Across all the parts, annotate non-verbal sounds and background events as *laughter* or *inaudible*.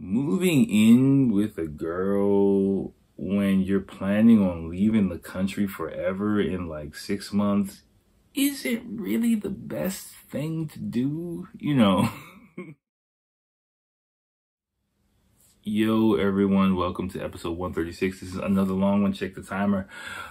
moving in with a girl when you're planning on leaving the country forever in like six months isn't really the best thing to do, you know. *laughs* Yo, everyone, welcome to episode 136. This is another long one. Check the timer.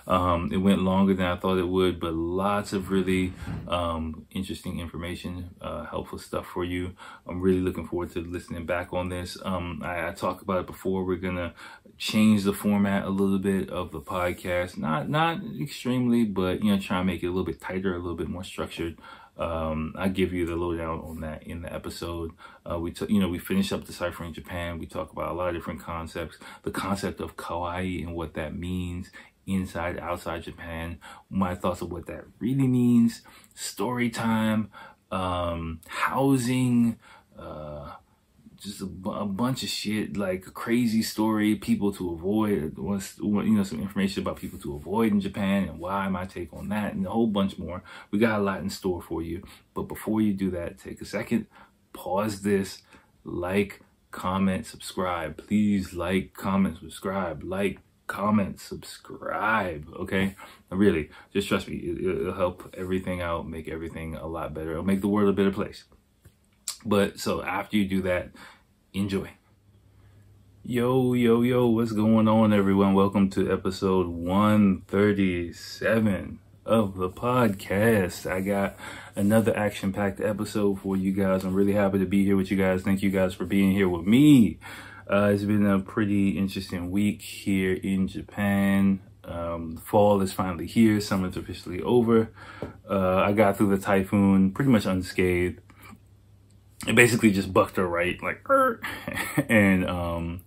Um, it went longer than I thought it would, but lots of really um, interesting information, uh, helpful stuff for you. I'm really looking forward to listening back on this. Um, I, I talked about it before. We're going to change the format a little bit of the podcast. Not, not extremely, but, you know, try and make it a little bit tighter, a little bit more structured. Um, I give you the lowdown on that in the episode. Uh, we, you know, we finish up deciphering Japan. We talk about a lot of different concepts. The concept of kawaii and what that means inside, outside Japan. My thoughts of what that really means. Story time, um, housing, uh, just a, a, bunch of shit, like a crazy story, people to avoid, what's, you know, some information about people to avoid in Japan and why my take on that and a whole bunch more. We got a lot in store for you. But before you do that, take a second, pause this, like, comment, subscribe. Please like, comment, subscribe, like, comment, subscribe. Okay. Really, just trust me. It, will help everything out, make everything a lot better. It'll make the world a better place. But so after you do that, enjoy. Yo, yo, yo, what's going on, everyone? Welcome to episode 137 of the podcast. I got another action packed episode for you guys. I'm really happy to be here with you guys. Thank you guys for being here with me. Uh, it's been a pretty interesting week here in Japan. Um, fall is finally here. Summer's officially over. Uh, I got through the typhoon pretty much unscathed it basically just bucked her right, like, *laughs* and um,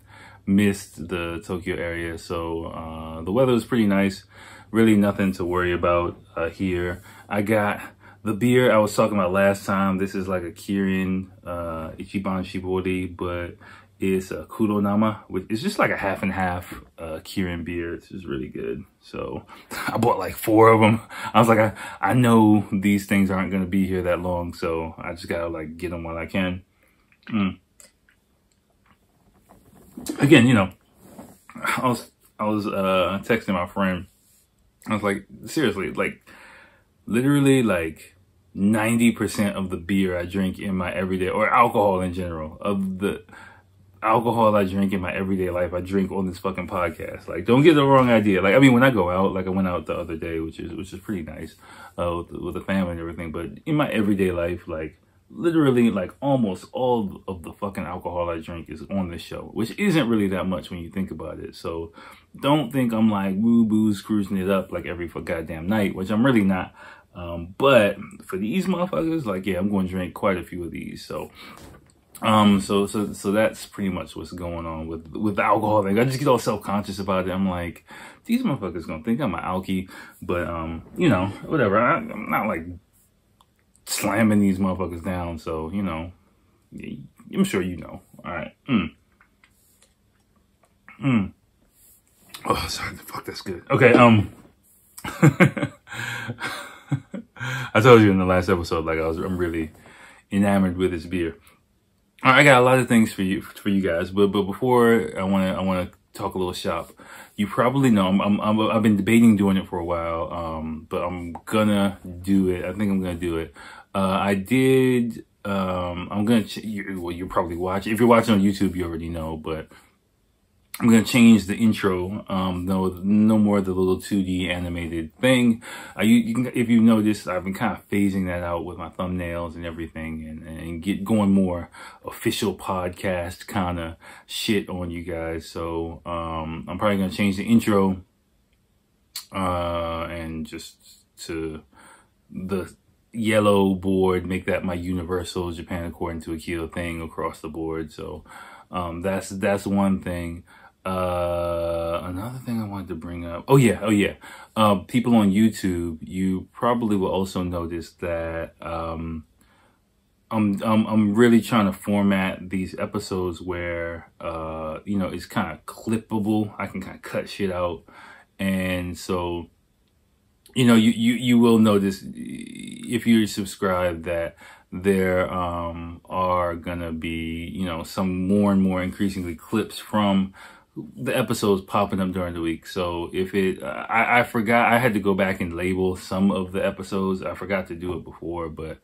missed the Tokyo area. So uh, the weather was pretty nice. Really nothing to worry about uh, here. I got the beer I was talking about last time. This is like a Kirin uh, Ichiban Shibori, but is a Kuro Nama, which is just like a half and half uh, Kirin beer. It's just really good. So *laughs* I bought like four of them. I was like, I, I know these things aren't going to be here that long, so I just got to like get them while I can. Mm. Again, you know, I was, I was uh, texting my friend. I was like, seriously, like literally like 90% of the beer I drink in my everyday or alcohol in general of the alcohol I drink in my everyday life, I drink on this fucking podcast. Like, don't get the wrong idea. Like, I mean, when I go out, like I went out the other day, which is which is pretty nice, uh, with, with the family and everything. But in my everyday life, like literally, like almost all of the fucking alcohol I drink is on this show, which isn't really that much when you think about it. So, don't think I'm like woo booze cruising it up like every goddamn night, which I'm really not. Um, but for these motherfuckers, like, yeah, I'm going to drink quite a few of these. So, um, so, so, so that's pretty much what's going on with, with alcohol thing. I just get all self-conscious about it. I'm like, these motherfuckers gonna think I'm an alky, but, um, you know, whatever. I, am not like slamming these motherfuckers down. So, you know, I'm sure you know. All right. Mm. Mm. Oh, sorry. Fuck, that's good. Okay. Um, *laughs* I told you in the last episode, like I was, I'm really enamored with this beer. I got a lot of things for you for you guys, but but before I want to I want to talk a little shop. You probably know I'm, I'm, i have been debating doing it for a while, um, but I'm gonna do it. I think I'm gonna do it. Uh, I did. Um, I'm gonna. Well, you're probably watching. If you're watching on YouTube, you already know, but I'm going to change the intro. Um, no, no more the little 2D animated thing. Uh, you, you can, if you notice, I've been kind of phasing that out with my thumbnails and everything and, and get going more official podcast kind of shit on you guys. So, um, I'm probably going to change the intro, uh, and just to the yellow board, make that my universal Japan according to Akil thing across the board. So, um, that's, that's one thing. Uh, another thing I wanted to bring up. Oh yeah, oh yeah. Um, people on YouTube, you probably will also notice that um, I'm I'm I'm really trying to format these episodes where uh, you know, it's kind of clippable. I can kind of cut shit out, and so you know, you you you will notice if you're subscribed that there um, are gonna be, you know, some more and more increasingly clips from the episodes popping up during the week. So if it, I, I forgot, I had to go back and label some of the episodes. I forgot to do it before, but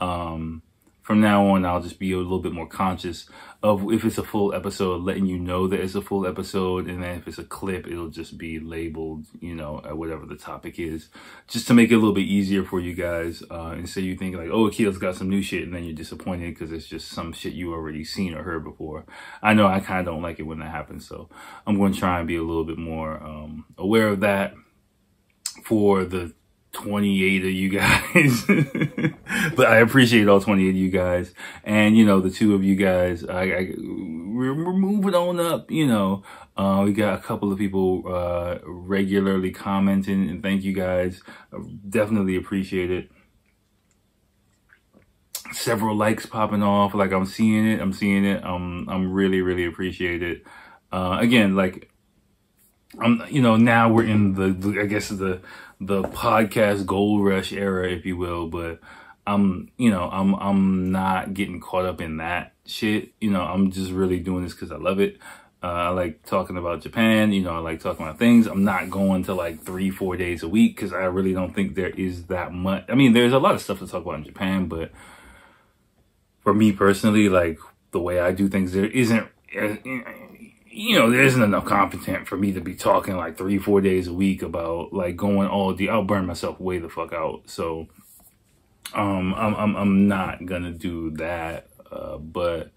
um, from now on, I'll just be a little bit more conscious of if it's a full episode, letting you know that it's a full episode. And then if it's a clip, it'll just be labeled, you know, whatever the topic is, just to make it a little bit easier for you guys. Uh, instead you think like, oh, Akil's got some new shit. And then you're disappointed because it's just some shit you already seen or heard before. I know I kind of don't like it when that happens. So I'm going to try and be a little bit more um, aware of that for the 28 of you guys. *laughs* but I appreciate all 28 of you guys. And, you know, the two of you guys, I, I we're, we're, moving on up, you know. Uh, we got a couple of people uh, regularly commenting and thank you guys. I definitely appreciate it. Several likes popping off. Like I'm seeing it. I'm seeing it. Um, I'm really, really appreciate it. Uh, again, like, I'm, you know, now we're in the, the I guess the, the podcast gold rush era, if you will, but I'm, you know, I'm, I'm not getting caught up in that shit. You know, I'm just really doing this because I love it. Uh, I like talking about Japan. You know, I like talking about things. I'm not going to like three, four days a week because I really don't think there is that much. I mean, there's a lot of stuff to talk about in Japan, but for me personally, like the way I do things, there isn't you know, there isn't enough content for me to be talking like three, four days a week about like going all the, I'll burn myself way the fuck out. So, um, I'm, I'm, I'm not gonna do that. Uh, but,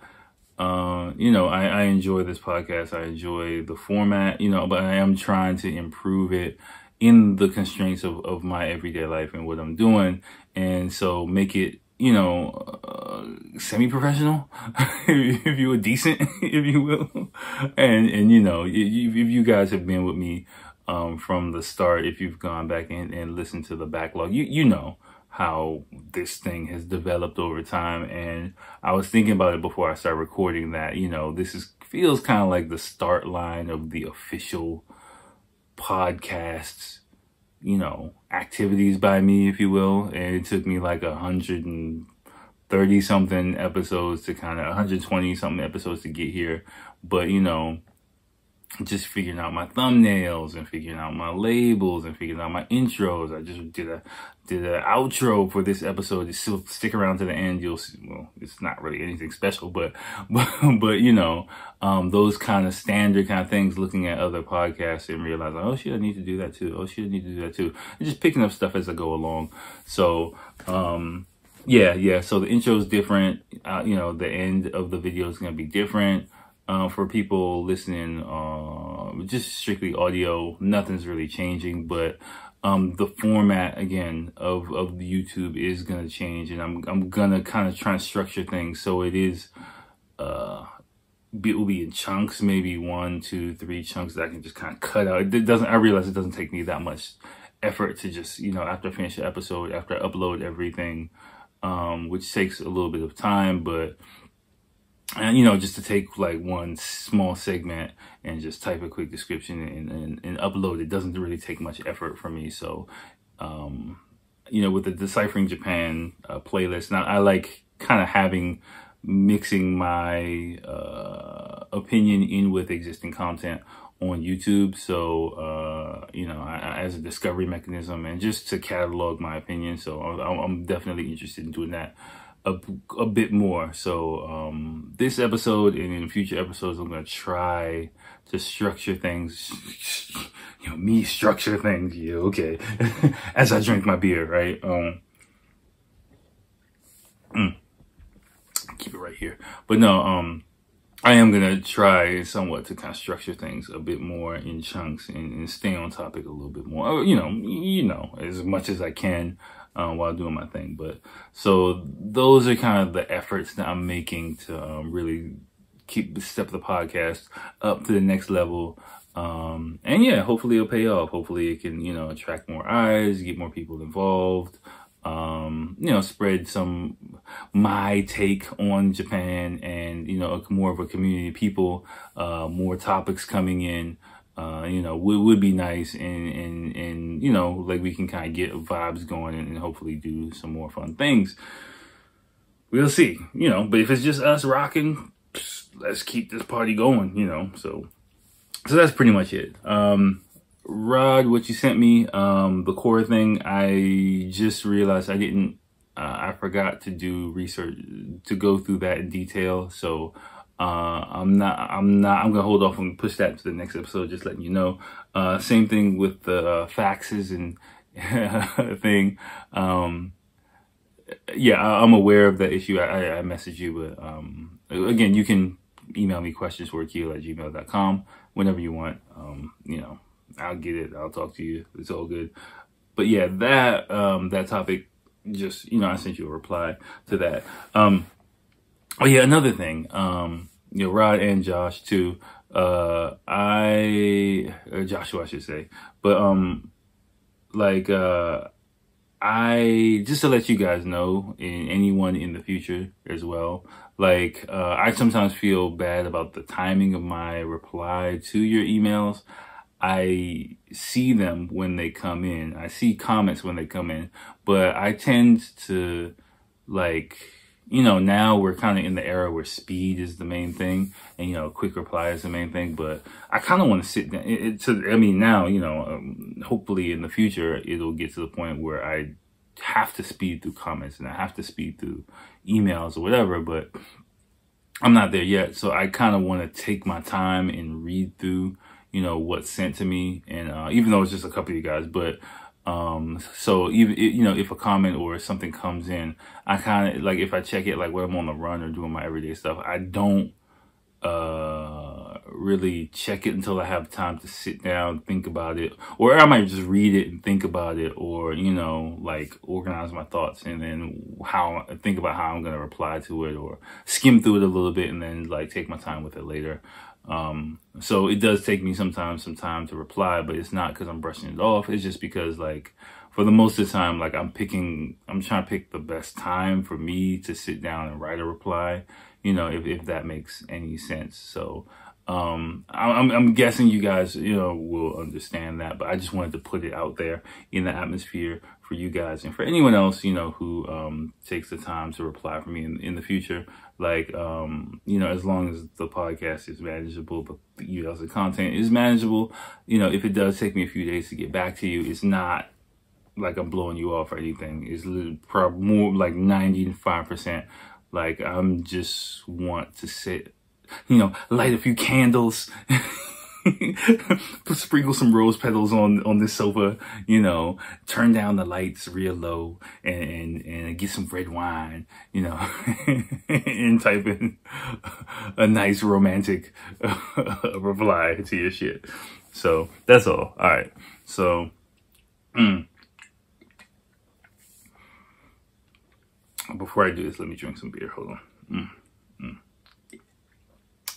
uh, you know, I, I enjoy this podcast. I enjoy the format, you know, but I am trying to improve it in the constraints of, of my everyday life and what I'm doing. And so make it you know, uh, semi-professional, *laughs* if you were decent, *laughs* if you will. And, and, you know, if you guys have been with me, um, from the start, if you've gone back and, and listened to the backlog, you, you know how this thing has developed over time. And I was thinking about it before I started recording that, you know, this is, feels kind of like the start line of the official podcasts you know, activities by me, if you will. And it took me like a hundred and something episodes to kind of 120 something episodes to get here. But you know, just figuring out my thumbnails and figuring out my labels and figuring out my intros. I just did a did an outro for this episode. Just stick around to the end. You'll see. Well, it's not really anything special, but *laughs* but but you know, um, those kind of standard kind of things. Looking at other podcasts and realizing, oh shit, I need to do that too. Oh shit, I need to do that too. And just picking up stuff as I go along. So um, yeah, yeah. So the intro is different. Uh, you know, the end of the video is gonna be different. Uh, for people listening, uh, just strictly audio, nothing's really changing, but um, the format again of of YouTube is gonna change, and I'm I'm gonna kind of try and structure things so it is uh it will be in chunks, maybe one, two, three chunks that I can just kind of cut out. It doesn't. I realize it doesn't take me that much effort to just you know after I finish the episode, after I upload everything, um, which takes a little bit of time, but and you know just to take like one small segment and just type a quick description and, and, and upload it doesn't really take much effort for me. So um, you know with the deciphering japan uh, playlist now i like kind of having mixing my uh, opinion in with existing content on youtube. So uh, you know I, as a discovery mechanism and just to catalog my opinion. So I'm, I'm definitely interested in doing that a, a bit more. So um, this episode and in future episodes, I'm gonna try to structure things. *laughs* you know, me structure things. Yeah, okay. *laughs* As I drink my beer, right? Um, mm, keep it right here. But no, um, I am gonna try somewhat to kind of structure things a bit more in chunks and, and stay on topic a little bit more. You know, you know, as much as I can um, while doing my thing. But so those are kind of the efforts that I'm making to um, really keep step the podcast up to the next level. Um, and yeah, hopefully it'll pay off. Hopefully it can, you know, attract more eyes, get more people involved. Um, you know, spread some my take on Japan and you know more of a community of people, uh, more topics coming in uh, you know, would, would be nice and, and, and, you know, like we can kind of get vibes going and, hopefully do some more fun things. we'll see, you know. But if it's just us rocking, let's keep this party going, you know. So, so that's pretty much it. Um, Rod, what you sent me, um, the core thing, I just realized I didn't, uh, I forgot to do research to go through that in detail. So, uh, I'm not, I'm not, I'm gonna hold off and push that to the next episode, just letting you know. Uh, same thing with the uh, faxes and *laughs* thing. Um, yeah, I'm aware of the issue. I, I message you, but um, again, you can email me questions for akil at gmail.com whenever you want. Um, you know, I'll get it. I'll talk to you. It's all good. But yeah, that um, that topic, just you know, I sent you a reply to that. Um, oh yeah, another thing. Um, you know, Rod and Josh too. Uh, I Joshua, I should say, but um, like uh I just to let you guys know and anyone in the future as well. Like uh, I sometimes feel bad about the timing of my reply to your emails. I see them when they come in. I see comments when they come in, but I tend to like you know, now we're kind of in the era where speed is the main thing and, you know, quick reply is the main thing. But I kind of want to sit down. It, I mean, now, you know, um, hopefully in the future, it'll get to the point where I have to speed through comments and I have to speed through emails or whatever. But I'm not there yet. So I kind of want to take my time and read through, you know, what's sent to me. And uh, even though it's just a couple of you guys, but um, so even, you know, if a comment or something comes in, I kind of like, if I check it, like when I'm on the run or doing my everyday stuff, I don't, uh, really check it until I have time to sit down, think about it, or I might just read it and think about it, or, you know, like organize my thoughts and then how, think about how I'm going to reply to it or skim through it a little bit and then like take my time with it later. Um, so it does take me sometimes some time to reply, but it's not because I'm brushing it off. It's just because like for the most of the time, like I'm picking, I'm trying to pick the best time for me to sit down and write a reply, you know, if, if that makes any sense. So, um, I'm, I'm guessing you guys, you know, will understand that, but I just wanted to put it out there in the atmosphere for you guys and for anyone else, you know, who um, takes the time to reply for me in, in the future. Like, um, you know, as long as the podcast is manageable, but the emails the content is manageable, you know, if it does take me a few days to get back to you, it's not like I'm blowing you off or anything. It's probably more like 95%. Like I'm just want to sit, you know, light a few candles. *laughs* *laughs* sprinkle some rose petals on on this sofa, you know, turn down the lights real low and and, and get some red wine, you know, *laughs* and type in *laughs* a nice romantic reply to your shit. So that's all. All right. So, mm. before I do this, let me drink some beer. Hold on. Mm.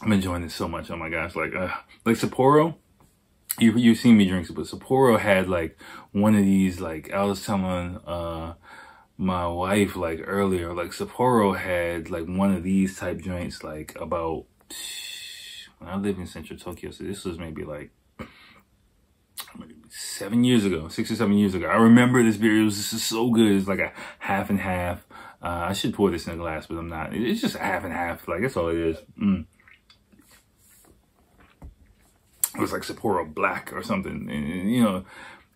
I'm enjoying this so much. Oh my gosh, like uh, like Sapporo. You you've seen me drink, but Sapporo had like one of these. Like I was telling uh my wife like earlier, like Sapporo had like one of these type joints like about when I lived in Central Tokyo. So this was maybe like seven years ago, six or seven years ago. I remember this beer. It was just so good. It's like a half and half. Uh, I should pour this in a glass, but I'm not. It's just a half and half. Like that's all it is. Mm. It was like Sapporo Black or something. And, you know,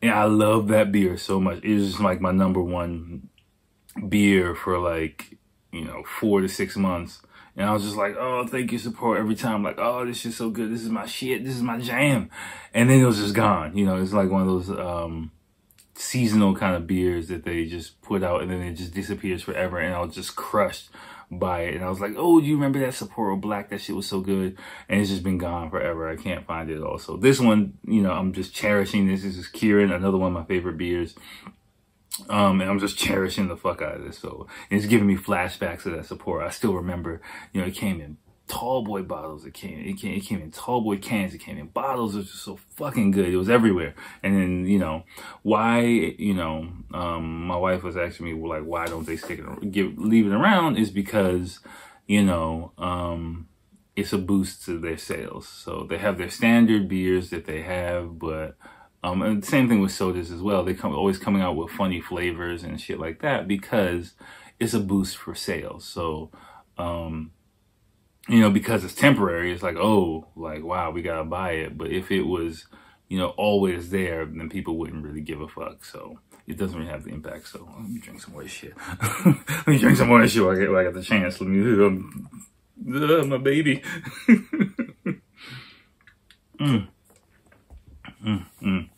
and I love that beer so much. It was just like my number one beer for like, you know, four to six months. And I was just like, oh, thank you, Sapporo. Every time, like, oh, this is so good. This is my shit. This is my jam. And then it was just gone. You know, it's like one of those um, seasonal kind of beers that they just put out and then it just disappears forever. And I was just crushed buy it. And I was like, oh, you remember that Sapporo Black? That shit was so good. And it's just been gone forever. I can't find it also. This one, you know, I'm just cherishing this. This is Kirin, another one of my favorite beers. Um, and I'm just cherishing the fuck out of this. So it's giving me flashbacks of that Sapporo. I still remember, you know, it came in tall boy bottles. It came, it came, it came in tall boy cans. It came in bottles. It was just so fucking good. It was everywhere. And then, you know, why, you know, um, my wife was asking me, like, why don't they stick it, give, leave it around is because, you know, um, it's a boost to their sales. So they have their standard beers that they have, but, um, and same thing with sodas as well. They come always coming out with funny flavors and shit like that because it's a boost for sales. So, um, you know, because it's temporary, it's like, oh, like, wow, we gotta buy it. But if it was, you know, always there, then people wouldn't really give a fuck. So it doesn't really have the impact. So let me drink some more shit. *laughs* let me drink some more shit I get, I get the chance. Let me, um, uh, my baby. *laughs* mm. Mm, mm.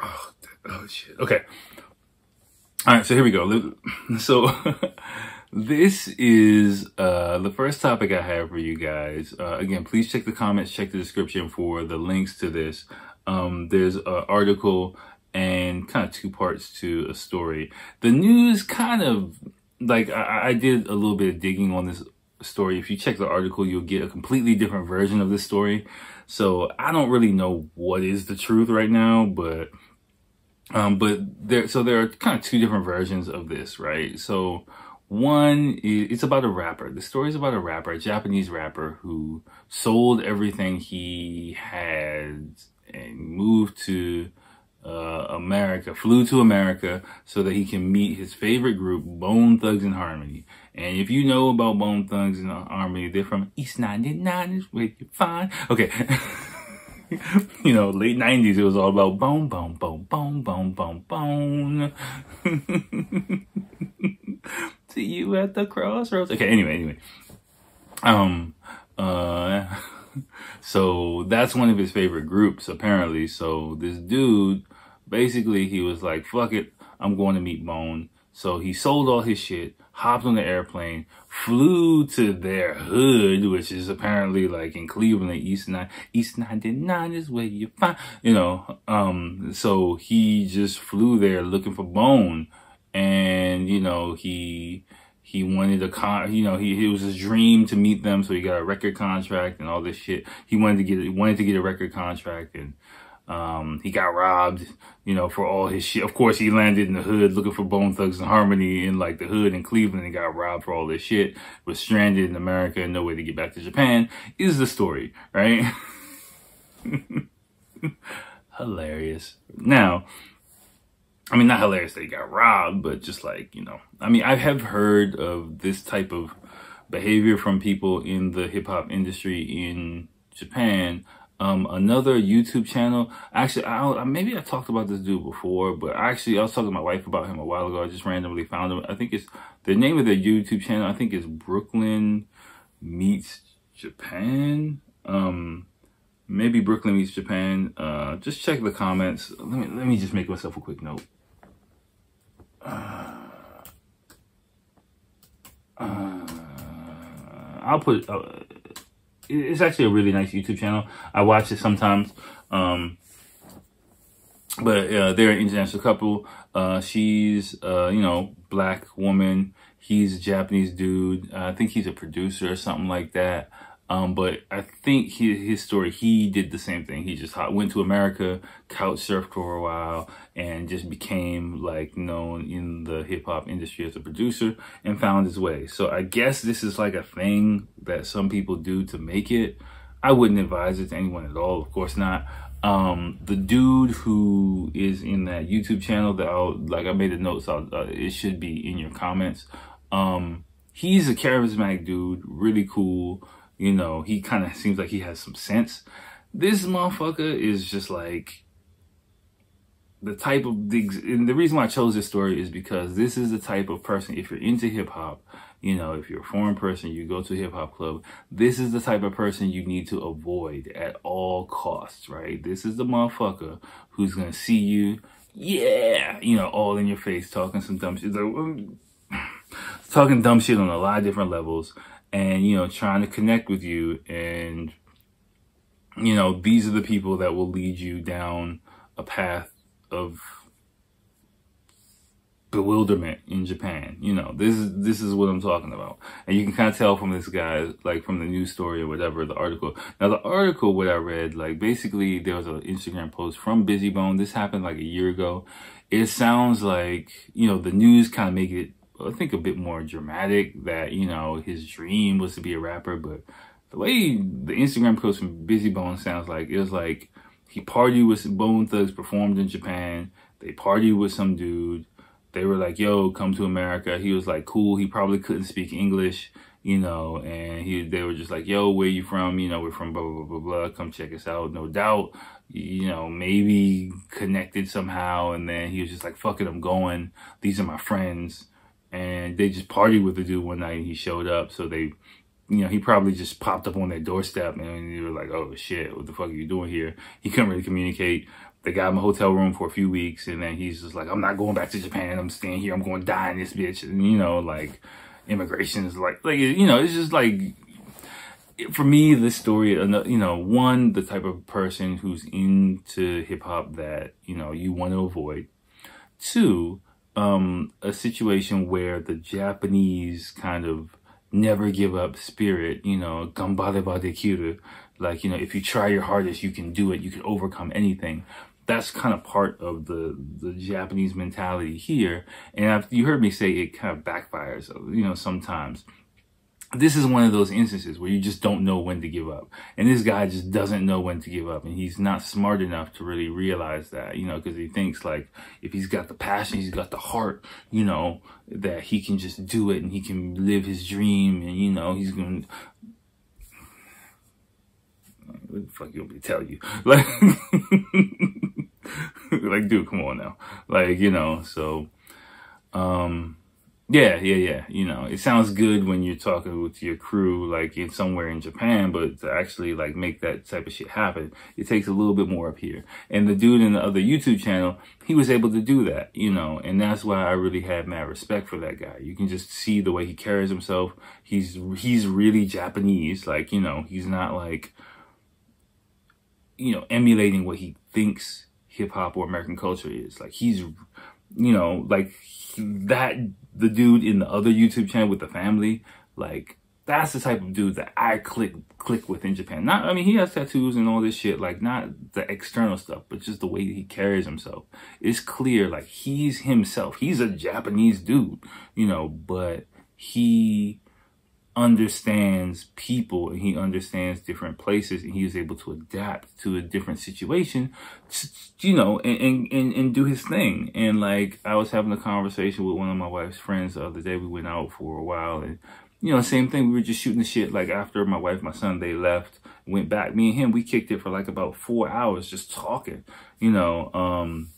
Oh, oh shit. Okay. All right, so here we go. So *laughs* this is uh, the first topic I have for you guys. Uh, again, please check the comments, check the description for the links to this. Um, there's an article and kind of two parts to a story. The news kind of like I, I did a little bit of digging on this story. If you check the article, you'll get a completely different version of this story. So I don't really know what is the truth right now, but um, but there, so there are kind of two different versions of this, right? So one it's about a rapper. The story is about a rapper, a Japanese rapper who sold everything he had and moved to uh, America, flew to America so that he can meet his favorite group, Bone Thugs-n-Harmony. And if you know about Bone Thugs-n-Harmony, they're from East 99 is where you find. Okay. *laughs* you know, late 90s, it was all about bone, bone, bone, bone, bone, bone, bone. *laughs* See you at the crossroads. Okay, anyway, anyway. Um, uh, *laughs* so that's one of his favorite groups, apparently. So this dude, basically, he was like, fuck it, I'm going to meet Bone. So he sold all his shit, hopped on the airplane, flew to their hood, which is apparently like in Cleveland, East Nine, East 99 is where you find, you know, um, so he just flew there looking for Bone and, you know, he, he wanted a con, you know, he, it was his dream to meet them. So he got a record contract and all this shit. He wanted to get, he wanted to get a record contract and, um, he got robbed, you know, for all his shit. Of course, he landed in the hood looking for Bone Thugs-n-Harmony in like the hood in Cleveland and got robbed for all this shit. Was stranded in America and no way to get back to Japan. Is the story, right? *laughs* hilarious. Now, I mean, not hilarious that he got robbed, but just like, you know, I mean, I have heard of this type of behavior from people in the hip hop industry in Japan um, another YouTube channel. Actually, I, maybe I talked about this dude before, but actually I was talking to my wife about him a while ago. I just randomly found him. I think it's the name of their YouTube channel. I think is Brooklyn Meets Japan. Um, maybe Brooklyn Meets Japan. Uh, just check the comments. Let me let me just make myself a quick note. I'll put. Uh, it's actually a really nice YouTube channel. I watch it sometimes. Um, but uh, they're an international couple. Uh, she's, uh, you know, black woman. He's a Japanese dude. I think he's a producer or something like that. Um, but I think his, his story, he did the same thing. He just went to America, couch surfed for a while, and just became like known in the hip hop industry as a producer and found his way. So I guess this is like a thing that some people do to make it. I wouldn't advise it to anyone at all. Of course not. Um, the dude who is in that YouTube channel that I'll, like I made a note, so uh, it should be in your comments. Um, he's a charismatic dude, really cool you know, he kind of seems like he has some sense. This motherfucker is just like the type of the and the reason why I chose this story is because this is the type of person if you're into hip hop, you know, if you're a foreign person, you go to a hip hop club, this is the type of person you need to avoid at all costs, right? This is the motherfucker who's gonna see you, yeah, you know, all in your face, talking some dumb shit, um, *sighs* talking dumb shit on a lot of different levels and, you know, trying to connect with you. And, you know, these are the people that will lead you down a path of bewilderment in Japan. You know, this is this is what I'm talking about. And you can kind of tell from this guy, like from the news story or whatever, the article. Now the article what I read, like basically there was an Instagram post from Bizzy Bone. This happened like a year ago. It sounds like, you know, the news kind of make it I think a bit more dramatic that, you know, his dream was to be a rapper, but the way the Instagram post from Bizzy Bone sounds like, it was like he partied with Bone Thugs, performed in Japan, they partied with some dude, they were like, "Yo, come to America." He was like, "Cool." He probably couldn't speak English, you know, and he they were just like, "Yo, where you from?" You know, we're from blah blah blah blah blah. Come check us out. No doubt, you know, maybe connected somehow, and then he was just like, "Fuck it, I'm going. These are my friends." And they just partied with the dude one night. And he showed up, so they you know, he probably just popped up on their doorstep and they were like, oh shit, what the fuck are you doing here? He couldn't really communicate. They got him a hotel room for a few weeks and then he's just like, I'm not going back to Japan. I'm staying here. I'm going to die in this bitch. And, you know, like immigration is like, like, you know, it's just like, for me, this story, you know, one, the type of person who's into hip hop that, you know, you want to avoid. Two, um, a situation where the Japanese kind of never give up spirit, you know, gambare ba dekiru. Like, you know, if you try your hardest, you can do it. You can overcome anything. That's kind of part of the, the Japanese mentality here. And I've, you heard me say it kind of backfires, you know, sometimes this is one of those instances where you just don't know when to give up. And this guy just doesn't know when to give up. And he's not smart enough to really realize that, you know, because he thinks like if he's got the passion, he's got the heart, you know, that he can just do it and he can live his dream and, you know, he's going to. What the fuck you want me to tell you? *laughs* Like, like, dude, come on now. Like, you know, so, um, yeah, yeah, yeah. You know, it sounds good when you're talking with your crew, like in somewhere in Japan, but to actually like make that type of shit happen, it takes a little bit more up here. And the dude in the other YouTube channel, he was able to do that, you know, and that's why I really have mad respect for that guy. You can just see the way he carries himself. He's, he's really Japanese. Like, you know, he's not like, you know, emulating what he thinks hip hop or American culture is. Like he's, you know, like that the dude in the other YouTube channel with the family, like that's the type of dude that I click click with in Japan. Not I mean he has tattoos and all this shit, like not the external stuff, but just the way he carries himself. It's clear like he's himself. He's a Japanese dude, you know, but he understands people and he understands different places and he is able to adapt to a different situation you know and, and and do his thing. And like i was having a conversation with one of my wife's friends the other day. We went out for a while and you know same thing. We were just shooting the shit. Like after my wife my son they left went back. Me and him we kicked it for like about four hours just talking you know um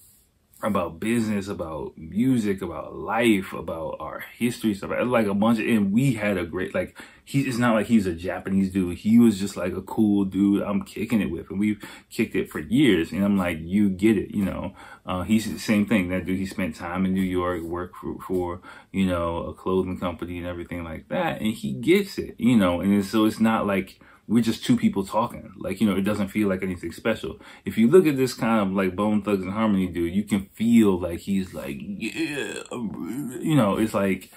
about business, about music, about life, about our history stuff, like a bunch of, and we had a great, like, he, it's not like he's a Japanese dude. He was just like a cool dude I'm kicking it with. And we've kicked it for years. And I'm like, you get it, you know. Uh, he's the same thing. That dude, he spent time in New York, worked for, for, you know, a clothing company and everything like that. And he gets it, you know. And so it's not like, we're just two people talking. Like, you know, it doesn't feel like anything special. If you look at this kind of like Bone Thugs-n-Harmony dude, you can feel like he's like, yeah, you know, it's like,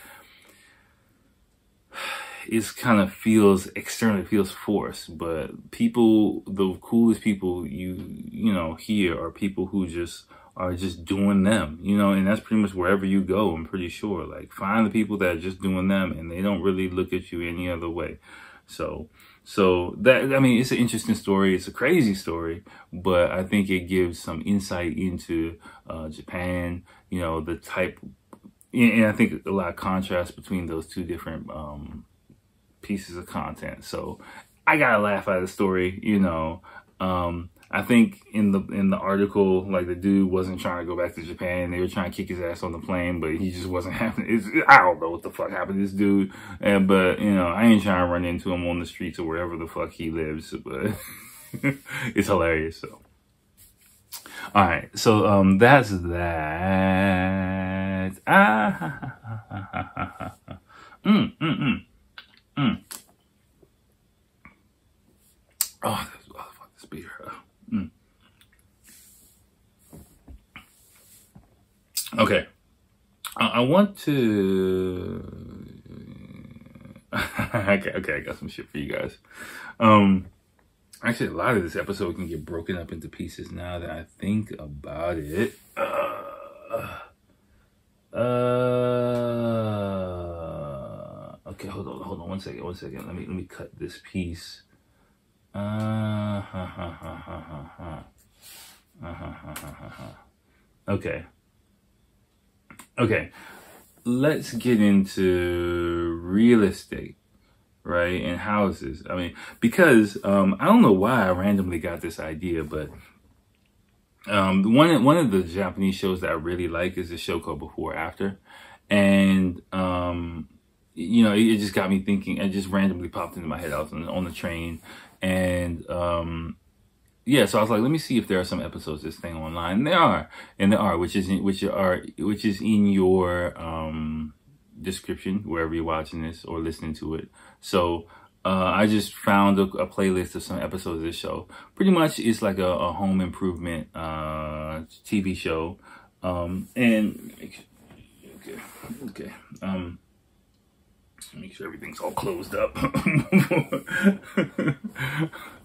*sighs* it kind of feels externally feels forced, but people, the coolest people you, you know, here are people who just are just doing them, you know, and that's pretty much wherever you go. I'm pretty sure like find the people that are just doing them and they don't really look at you any other way. So, so that, I mean, it's an interesting story. It's a crazy story, but I think it gives some insight into uh, Japan, you know, the type, and I think a lot of contrast between those two different um, pieces of content. So I got to laugh at the story, you know. Um, I think in the in the article, like the dude wasn't trying to go back to Japan. They were trying to kick his ass on the plane, but he just wasn't *laughs* having. It's, I don't know what the fuck happened to this dude, and but you know I ain't trying to run into him on the streets or wherever the fuck he lives. But *laughs* it's hilarious. So, all right, so um, that's that. Ah, *laughs* mm, mm, mm, mm. Oh, oh fuck this beer. Mm. Okay. I, want to. *laughs* okay, okay, I got some shit for you guys. Um, actually, a lot of this episode can get broken up into pieces now that I think about it. Uh, uh, okay, hold on, hold on, one second, one second. Let me let me cut this piece. Uh, ha, ha, ha, ha, ha. ha. Uh, ha, ha, ha, ha. Okay. Okay, let's get into real estate, right? And houses. I mean, because um, I don't know why I randomly got this idea, but um, one one of the Japanese shows that I really like is a show called Before After, and um, you know, it, it, just got me thinking. It just randomly popped into my head. I was on, on the train, and um, yeah, so I was like, let me see if there are some episodes of this thing online. And there are, and there are, which is in, which are which is in your um, description wherever you're watching this or listening to it. So uh, I just found a, a, playlist of some episodes of this show. Pretty much, it's like a, a home improvement uh, TV show, um, and okay, okay. Um, make sure everything's all closed up. *laughs*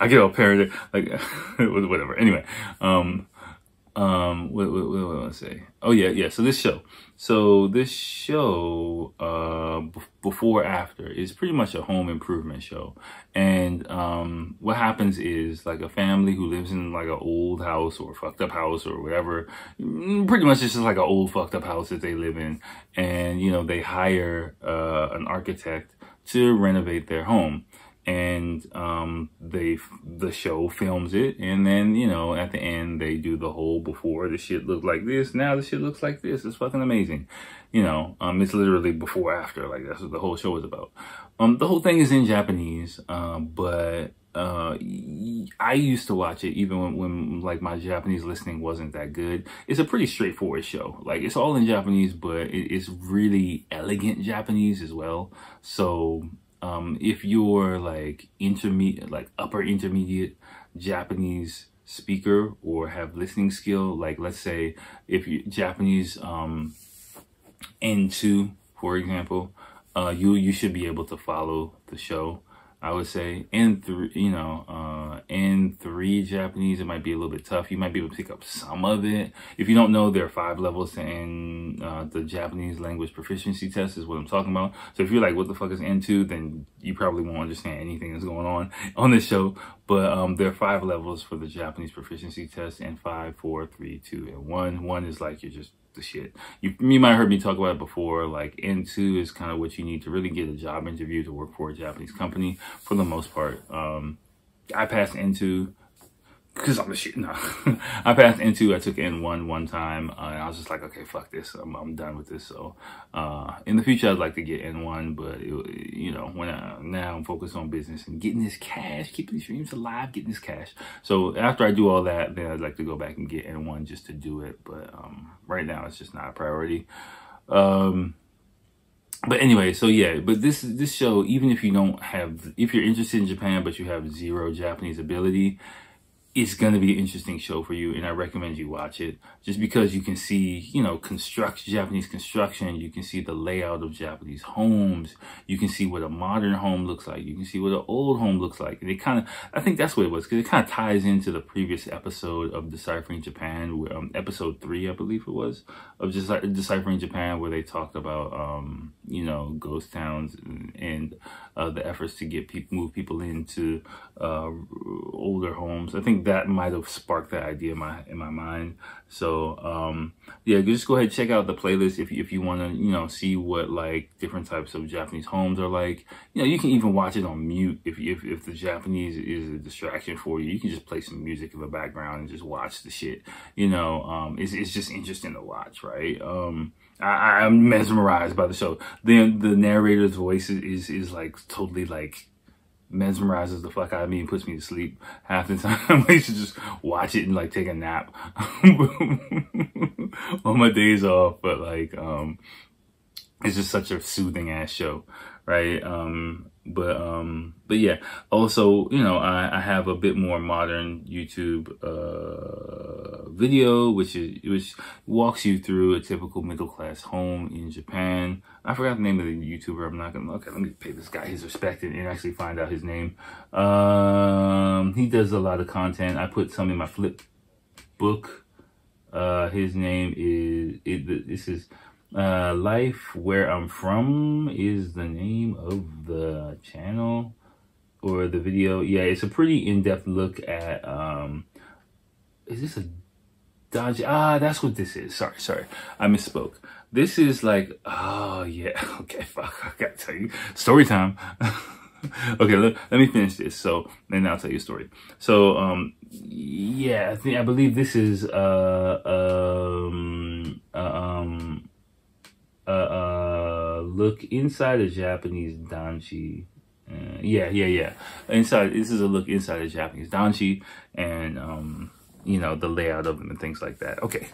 I get all paranoid, like *laughs* whatever. Anyway, um, um, what, what, what, what I say? Oh yeah, yeah. So this show, so this show, uh, before after is pretty much a home improvement show, and um, what happens is like a family who lives in like an old house or fucked up house or whatever, mm, pretty much it's just like an old fucked up house that they live in, and you know they hire uh, an architect to renovate their home and um, they the show films it, and then you know at the end they do the whole before the shit looked like this, now the shit looks like this. It's fucking amazing, you know. Um, it's literally before after, like that's what the whole show is about. Um, the whole thing is in Japanese, um, but uh, I used to watch it even when, when like my Japanese listening wasn't that good. It's a pretty straightforward show. Like it's all in Japanese, but it, it's really elegant Japanese as well. So um, if you're like intermediate, like upper intermediate Japanese speaker or have listening skill, like let's say if you Japanese um, N2, for example, uh, you you should be able to follow the show. I would say N3, you know, uh, N3 Japanese, it might be a little bit tough. You might be able to pick up some of it. If you don't know, there are five levels in uh, the Japanese language proficiency test is what I'm talking about. So if you're like, what the fuck is N2, then you probably won't understand anything that's going on *laughs* on this show. But um, there are five levels for the Japanese proficiency test and five, four, three, two, and one. One is like you're just the shit. You, you might have heard me talk about it before. Like N2 is kind of what you need to really get a job interview to work for a Japanese company for the most part. Um, I passed N2 because I'm a shit. No, *laughs* I passed N2. I took N1 one time, uh, and I was just like, okay, fuck this. I'm, I'm done with this. So, uh, in the future, I'd like to get N1, but it, you know, when I, now I'm focused on business and getting this cash, keeping these dreams alive, getting this cash. So after I do all that, then I'd like to go back and get N1 just to do it. But um, right now, it's just not a priority. Um, but anyway, so yeah, but this this show, even if you don't have, if you're interested in Japan but you have zero Japanese ability, it's going to be an interesting show for you and I recommend you watch it just because you can see, you know, construction, Japanese construction. You can see the layout of Japanese homes. You can see what a modern home looks like. You can see what an old home looks like. And it kind of, I think that's what it was because it kind of ties into the previous episode of Deciphering Japan, where, um, episode three, I believe it was, of just Deciphering Japan, where they talked about, um, you know, ghost towns and, and uh, the efforts to get people, move people into uh, older homes. I think that might have sparked that idea in my in my mind. So um, yeah, just go ahead check out the playlist if if you want to you know see what like different types of Japanese homes are like. You know, you can even watch it on mute if if if the Japanese is a distraction for you. You can just play some music in the background and just watch the shit. You know, um, it's it's just interesting to watch, right? Um, I, I'm mesmerized by the show. The the narrator's voice is, is, is like totally like mesmerizes the fuck out of me and puts me to sleep half the *laughs* time. I should just watch it and like take a nap *laughs* on my days off. But like, um, it's just such a soothing ass show, right? Um, but um but yeah also you know i i have a bit more modern youtube uh video which is which walks you through a typical middle class home in japan i forgot the name of the youtuber i'm not gonna look. okay let me pay this guy his respect and, and actually find out his name um he does a lot of content i put some in my flip book uh his name is it this is uh, Life Where I'm From is the name of the channel or the video. Yeah, it's a pretty in-depth look at, um, is this a Danchi. Ah, that's what this is. Sorry, sorry. I misspoke. This is like, oh yeah. *laughs* Okay, fuck. I gotta tell you. Story time. *laughs* okay, let, let me finish this. So then I'll tell you a story. So um yeah, I think I believe this is uh um uh, um uh, uh look inside a Japanese danchi. Uh, yeah, yeah, yeah. Inside, this is a look inside a Japanese danchi, and um, you know the layout of them and things like that. Okay,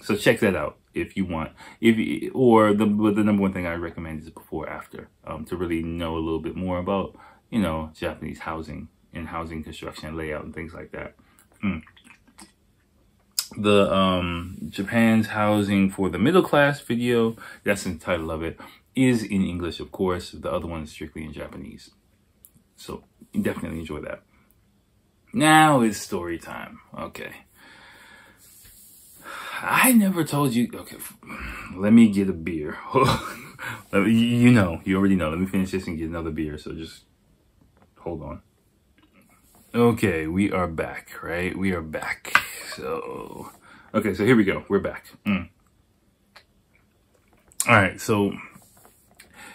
so check that out if you want. If you, or the the number one thing I recommend is before after um, to really know a little bit more about you know Japanese housing and housing construction layout and things like that. Mm. The um, Japan's housing for the middle class video, that's the title of it, is in English, of course. The other one is strictly in Japanese. So definitely enjoy that. Now it's story time. Okay. I never told you. Okay, let me get a beer. *laughs* you know, you already know. Let me finish this and get another beer. So just hold on. Okay, we are back, right? We are back. So, okay, so here we go. We're back. Mm. All right, so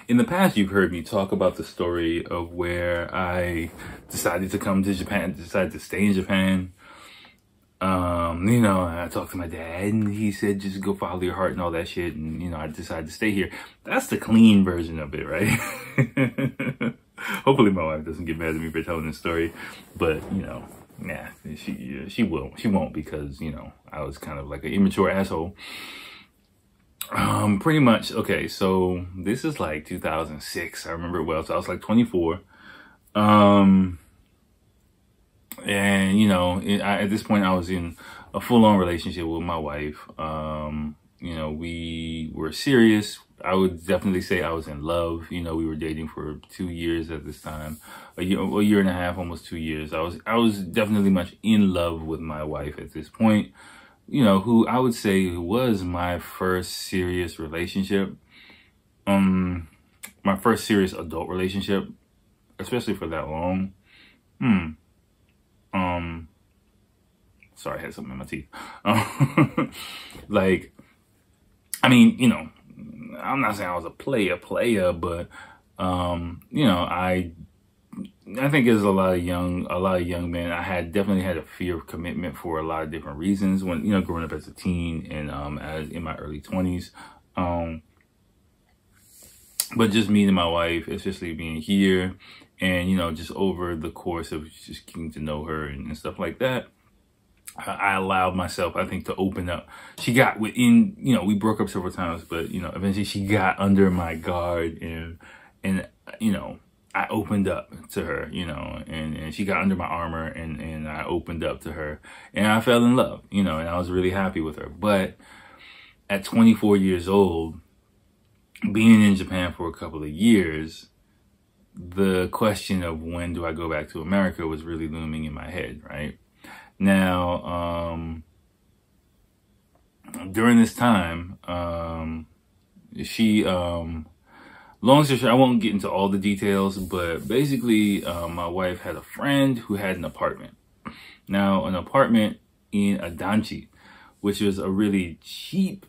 in the past, you've heard me talk about the story of where I decided to come to Japan, decided to stay in Japan um, you know, I talked to my dad and he said, just go follow your heart and all that shit. And, you know, I decided to stay here. That's the clean version of it, right? *laughs* Hopefully my wife doesn't get mad at me for telling this story, but you know, yeah, she, she will, she won't because, you know, I was kind of like an immature asshole. Um, pretty much. Okay. So this is like 2006. I remember it well. So I was like 24. Um, and you know, it, I, at this point, I was in a full-on relationship with my wife. Um, you know, we were serious. I would definitely say I was in love. You know, we were dating for two years at this time, a year, a year and a half, almost two years. I was, I was definitely much in love with my wife at this point. You know, who I would say was my first serious relationship. Um, my first serious adult relationship, especially for that long. Hmm um sorry, I had something in my teeth. *laughs* like, I mean, you know, I'm not saying I was a player, player, but um, you know, I I think there's a lot of young a lot of young men. I had definitely had a fear of commitment for a lot of different reasons when you know growing up as a teen and um as in my early twenties. Um but just meeting my wife, especially being here and, you know, just over the course of just getting to know her and, and stuff like that, I allowed myself, I think, to open up. She got within, you know, we broke up several times, but, you know, eventually she got under my guard and, and, you know, I opened up to her, you know, and, and she got under my armor and, and I opened up to her and I fell in love, you know, and I was really happy with her. But at 24 years old, being in Japan for a couple of years, the question of when do I go back to America was really looming in my head, right? Now, um, during this time, um, she, um, long story I won't get into all the details, but basically, uh, my wife had a friend who had an apartment. Now, an apartment in a danchi, which was a really cheap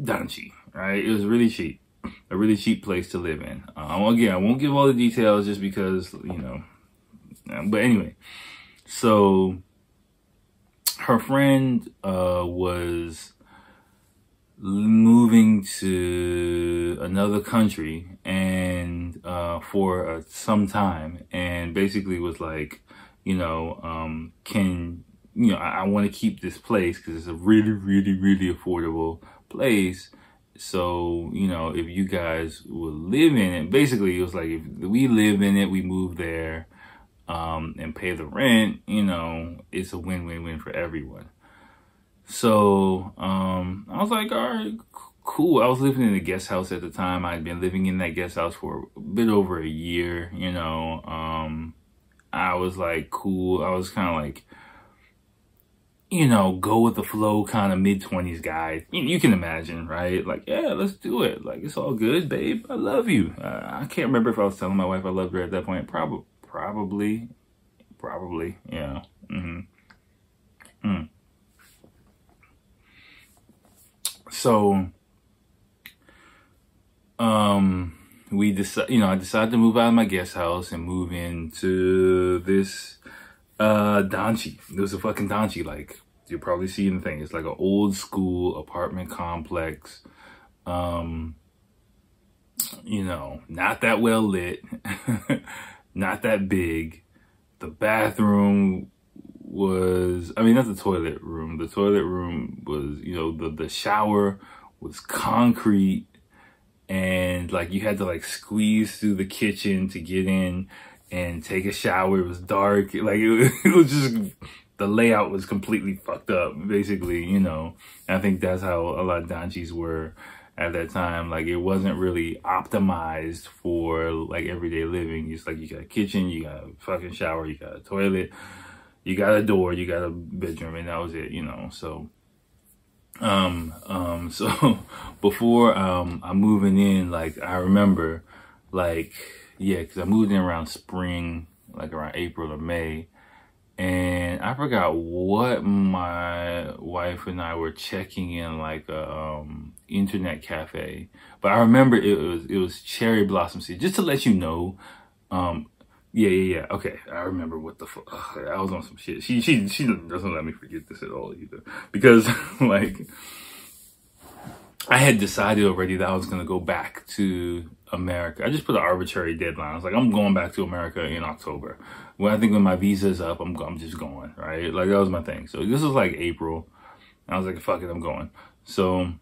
danchi, right? It was really cheap a really cheap place to live in. Um, again, I won't give all the details just because, you know, but anyway, so her friend uh, was moving to another country and uh, for uh, some time and basically was like, you know, um, can, you know, I, I want to keep this place because it's a really, really, really affordable place. So, you know, if you guys would live in it, basically it was like if we live in it, we move there um, and pay the rent, you know, it's a win-win-win for everyone. So um, I was like, all right, cool. I was living in a guest house at the time. I'd been living in that guest house for a bit over a year, you know. Um, I was like, cool. I was kind of like, you know, go with the flow kind of mid twenties guy. You, you, can imagine, right? Like, yeah, let's do it. Like, it's all good, babe. I love you. Uh, I can't remember if I was telling my wife I loved her at that point. Probably, probably, probably. Yeah. Mm-hmm. Mm. so, um, we decide, you know, I decided to move out of my guest house and move into this, uh, danchi. It was a fucking danchi, like, you'll probably see in the thing. It's like an old school apartment complex. Um, you know, not that well lit, *laughs* not that big. The bathroom was, I mean, not the toilet room. The toilet room was, you know, the, the shower was concrete and like you had to like squeeze through the kitchen to get in and take a shower. It was dark. *laughs* Like it, *laughs* it was just, the layout was completely fucked up, basically, you know. And I think that's how a lot of danchis were at that time. Like it wasn't really optimized for like everyday living. It's like you got a kitchen, you got a fucking shower, you got a toilet, you got a door, you got a bedroom, and that was it, you know. So um um *laughs* so before um I'm moving in, like I remember like yeah, because I moved in around spring, like around April or May and I forgot what my wife and I were checking in like a um, internet cafe, but I remember it was it was cherry blossom seed. Just to let you know, um, yeah, yeah, yeah. Okay, I remember what the fuck. I was on some shit. She she she doesn't let me forget this at all either because *laughs* like I had decided already that I was gonna go back to America. I just put an arbitrary deadline. I was like, I'm going back to America in October. When I think when my visa's up, I'm I'm just going, right? Like that was my thing. So this was like April. I was like, fuck it, I'm going. So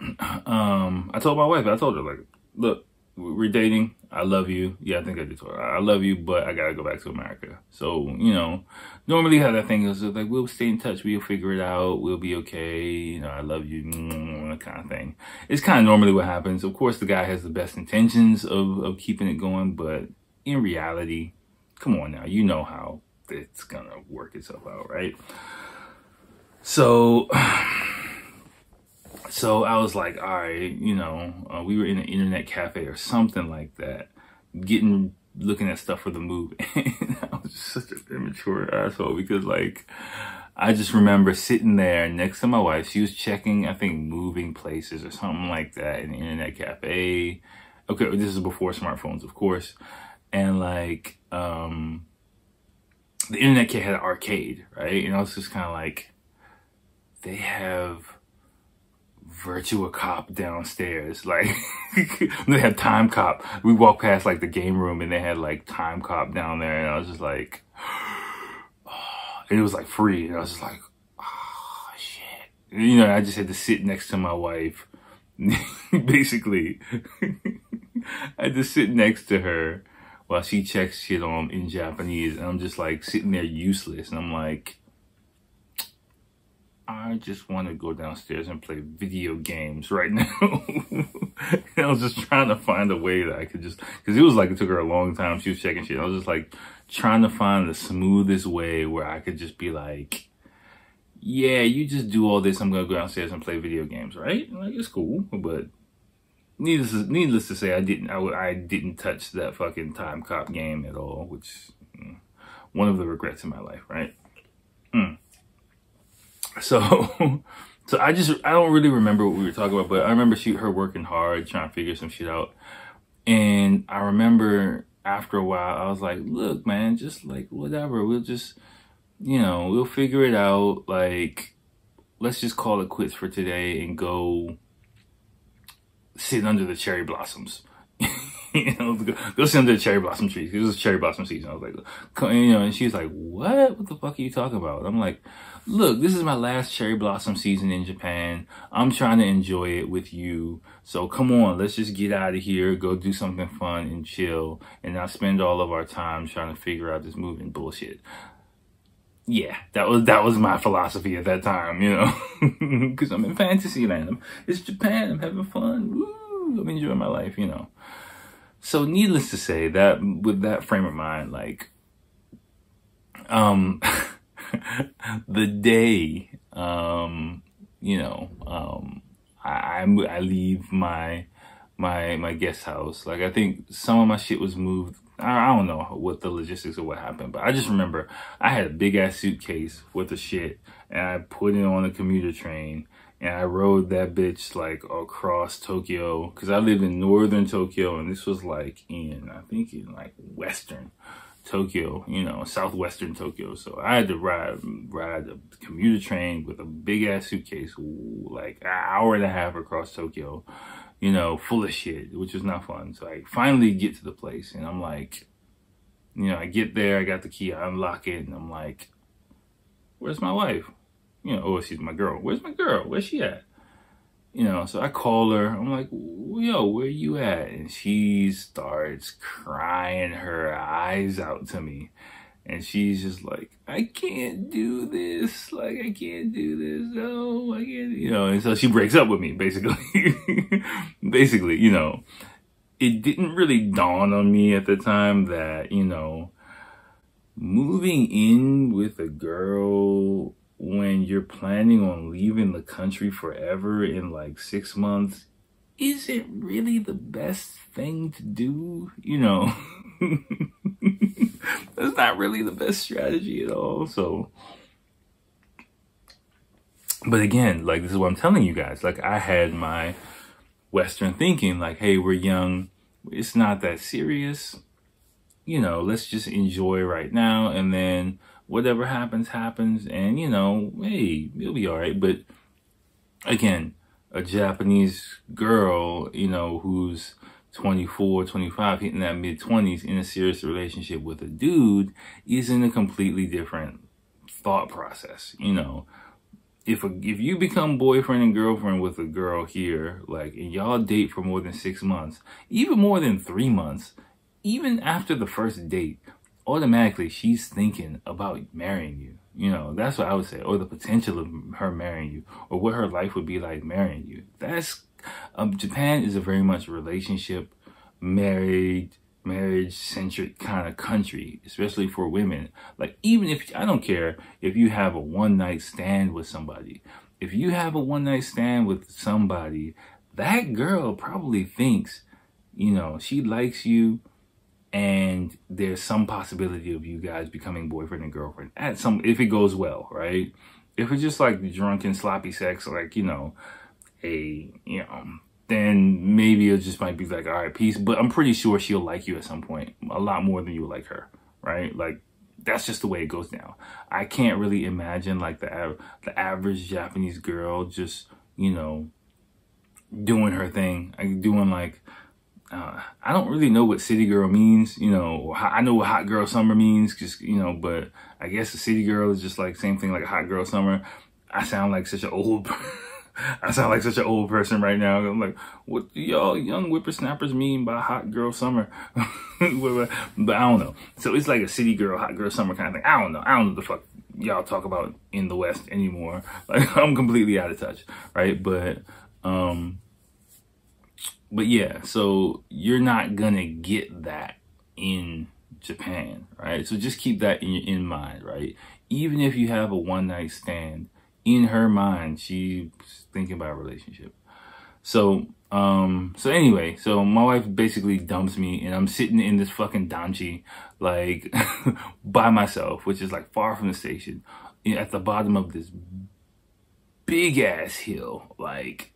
*clears throat* um I told my wife, I told her like, look, we're dating. I love you. Yeah, I think I did. I love you, but I gotta go back to America. So, you know, normally how that thing is like, we'll stay in touch. We'll figure it out. We'll be okay. You know, I love you, kind of thing. It's kind of normally what happens. Of course, the guy has the best intentions of, of keeping it going, but in reality, come on now, you know how it's gonna work itself out, right? So, so I was like, all right, you know, uh, we were in an internet cafe or something like that, getting looking at stuff for the. And *laughs* I was just such an immature asshole because like I just remember sitting there next to my wife. She was checking, I think, moving places or something like that in the internet cafe. Okay, this is before smartphones, of course. And like, um, the internet kid had an arcade, right? And I was just kind of like, they have Virtua Cop downstairs. Like *laughs* they had Time Cop. We walked past like the game room and they had like Time Cop down there, and I was just like, *gasps* oh, it was like free, and I was just like, oh shit. You know, I just had to sit next to my wife, *laughs* basically. *laughs* I had to sit next to her while she checks shit on in Japanese, and I'm just like sitting there useless, and I'm like I just want to go downstairs and play video games right *laughs* now. I was just trying to find a way that I could just, because it was like it took her a long time. She was checking shit. I was just like trying to find the smoothest way where I could just be like, yeah, you just do all this. I'm going to go downstairs and play video games, right? Like, it's cool. But needless, needless to say, I didn't, I, I didn't touch that fucking Time Cop game at all, which mm, one of the regrets in my life, right? Mm. So, *laughs* so I just, I don't really remember what we were talking about, but I remember she, her working hard, trying to figure some shit out. And I remember after a while, I was like, look, man, just like whatever, we'll just, you know, we'll figure it out. Like, let's just call it quits for today and go sit under the cherry blossoms. *laughs* you know, go, go sit under the cherry blossom trees. It was cherry blossom season. I was like, you know, and she's like, what? What the fuck are you talking about? I'm like, look, this is my last cherry blossom season in Japan. I'm trying to enjoy it with you. So come on, let's just get out of here, go do something fun and chill, and not spend all of our time trying to figure out this moving bullshit. Yeah, that was that was my philosophy at that time, you know, *laughs* because I'm in fantasy land. It's Japan. I'm having fun. Woo, I'm enjoying my life, you know. So needless to say, that with that frame of mind, like, um. *laughs* *laughs* the day, um, you know, um, I, I, I leave my, my, my guest house. Like, I think some of my shit was moved. I, I don't know what the logistics of what happened, but I just remember I had a big ass suitcase with the shit and I put it on a commuter train and I rode that bitch like across Tokyo because I lived in northern Tokyo and this was like in I think in like western Tokyo, you know, southwestern Tokyo. So I had to ride ride a commuter train with a big ass suitcase, like an hour and a half across Tokyo, you know, full of shit, which was not fun. So I finally get to the place and I'm like, you know, I get there, I got the key, I unlock it, and I'm like, where's my wife? You know, oh, she's my girl. Where's my girl? Where's she at? You know, so I call her. I'm like, yo, where you at? And she starts crying her eyes out to me. And she's just like, I can't do this. Like, I can't do this. No, I can't, you know, and so she breaks up with me, basically. *laughs* basically, you know, it didn't really dawn on me at the time that, you know, moving in with a girl when you're planning on leaving the country forever in like six months is it really the best thing to do, you know. *laughs* That's not really the best strategy at all. So, but again, like this is what I'm telling you guys. Like I had my Western thinking, like, hey, we're young, it's not that serious. You know, let's just enjoy right now, and then whatever happens, happens. And, you know, hey, you'll be all right. But again, a Japanese girl, you know, who's 24, 25, hitting that mid 20s in a serious relationship with a dude is in a completely different thought process. You know, if a, if you become boyfriend and girlfriend with a girl here, like, and y'all date for more than six months, even more than three months, even after the first date, automatically she's thinking about marrying you. You know, that's what I would say, or the potential of her marrying you, or what her life would be like marrying you. That's um, Japan is a very much relationship, married, marriage centric kind of country, especially for women. Like, even if I don't care if you have a one night stand with somebody, if you have a one night stand with somebody, that girl probably thinks, you know, she likes you and there's some possibility of you guys becoming boyfriend and girlfriend at some if it goes well, right? If it's just like drunken sloppy sex, like you know, a you know, then maybe it just might be like all right, peace. But I'm pretty sure she'll like you at some point, a lot more than you like her, right? Like that's just the way it goes down. I can't really imagine like the the average Japanese girl just you know doing her thing, like doing like uh, I don't really know what city girl means, you know, I know what hot girl summer means, just, you know, but I guess a city girl is just like same thing like a hot girl summer. I sound like such an old, *laughs* I sound like such an old person right now. I'm like, what do y'all young whippersnappers mean by hot girl summer? *laughs* but I don't know. So it's like a city girl, hot girl summer kind of thing. I don't know. I don't know the fuck y'all talk about in the West anymore. *laughs* Like I'm completely out of touch, right? But, um, but yeah, so you're not gonna get that in Japan, right? So just keep that in in mind, right? Even if you have a one night stand, in her mind, she's thinking about a relationship. So, um, so anyway, so my wife basically dumps me and I'm sitting in this fucking danchi, like *laughs* by myself, which is like far from the station at the bottom of this big ass hill, like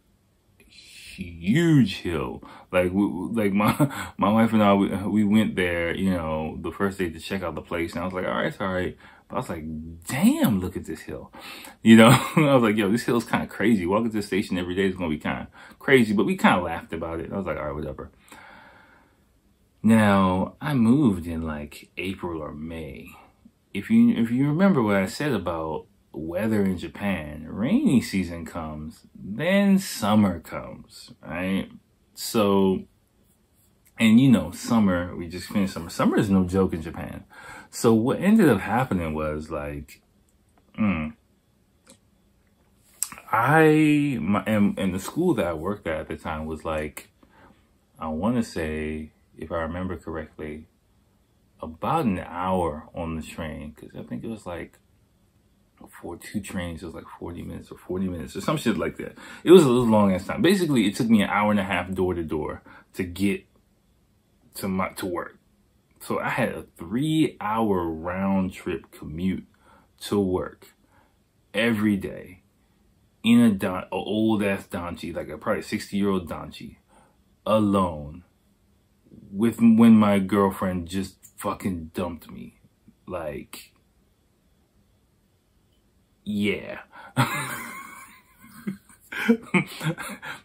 huge hill. Like, we, like *laughs* my my wife and I, we, we went there, you know, the first day to check out the place, and I was like, all right, it's all right. But I was like, damn, look at this hill. *laughs* You know, *laughs* I was like, yo, this hill's kind of crazy. Walking to the station every day is going to be kind of crazy, but we kind of laughed about it. I was like, all right, whatever. Now, I moved in like April or May. If you if you remember what I said about weather in Japan, rainy season comes, then summer comes, right? So, and you know, summer, we just finished summer. Summer is no joke in Japan. So what ended up happening was like, mm, I, my, and, and the school that I worked at at the time was like, I want to say, if I remember correctly, about an hour on the train. Cause I think it was like for two trains, it was like 40 minutes or 40 minutes or some shit like that. It was a little long ass time. Basically, it took me an hour and a half door to door to get to my, to work. So I had a three hour round trip commute to work every day. in a, don- a old ass danchi, like a probably 60 year old danchi, alone with when my girlfriend just fucking dumped me. Like, yeah.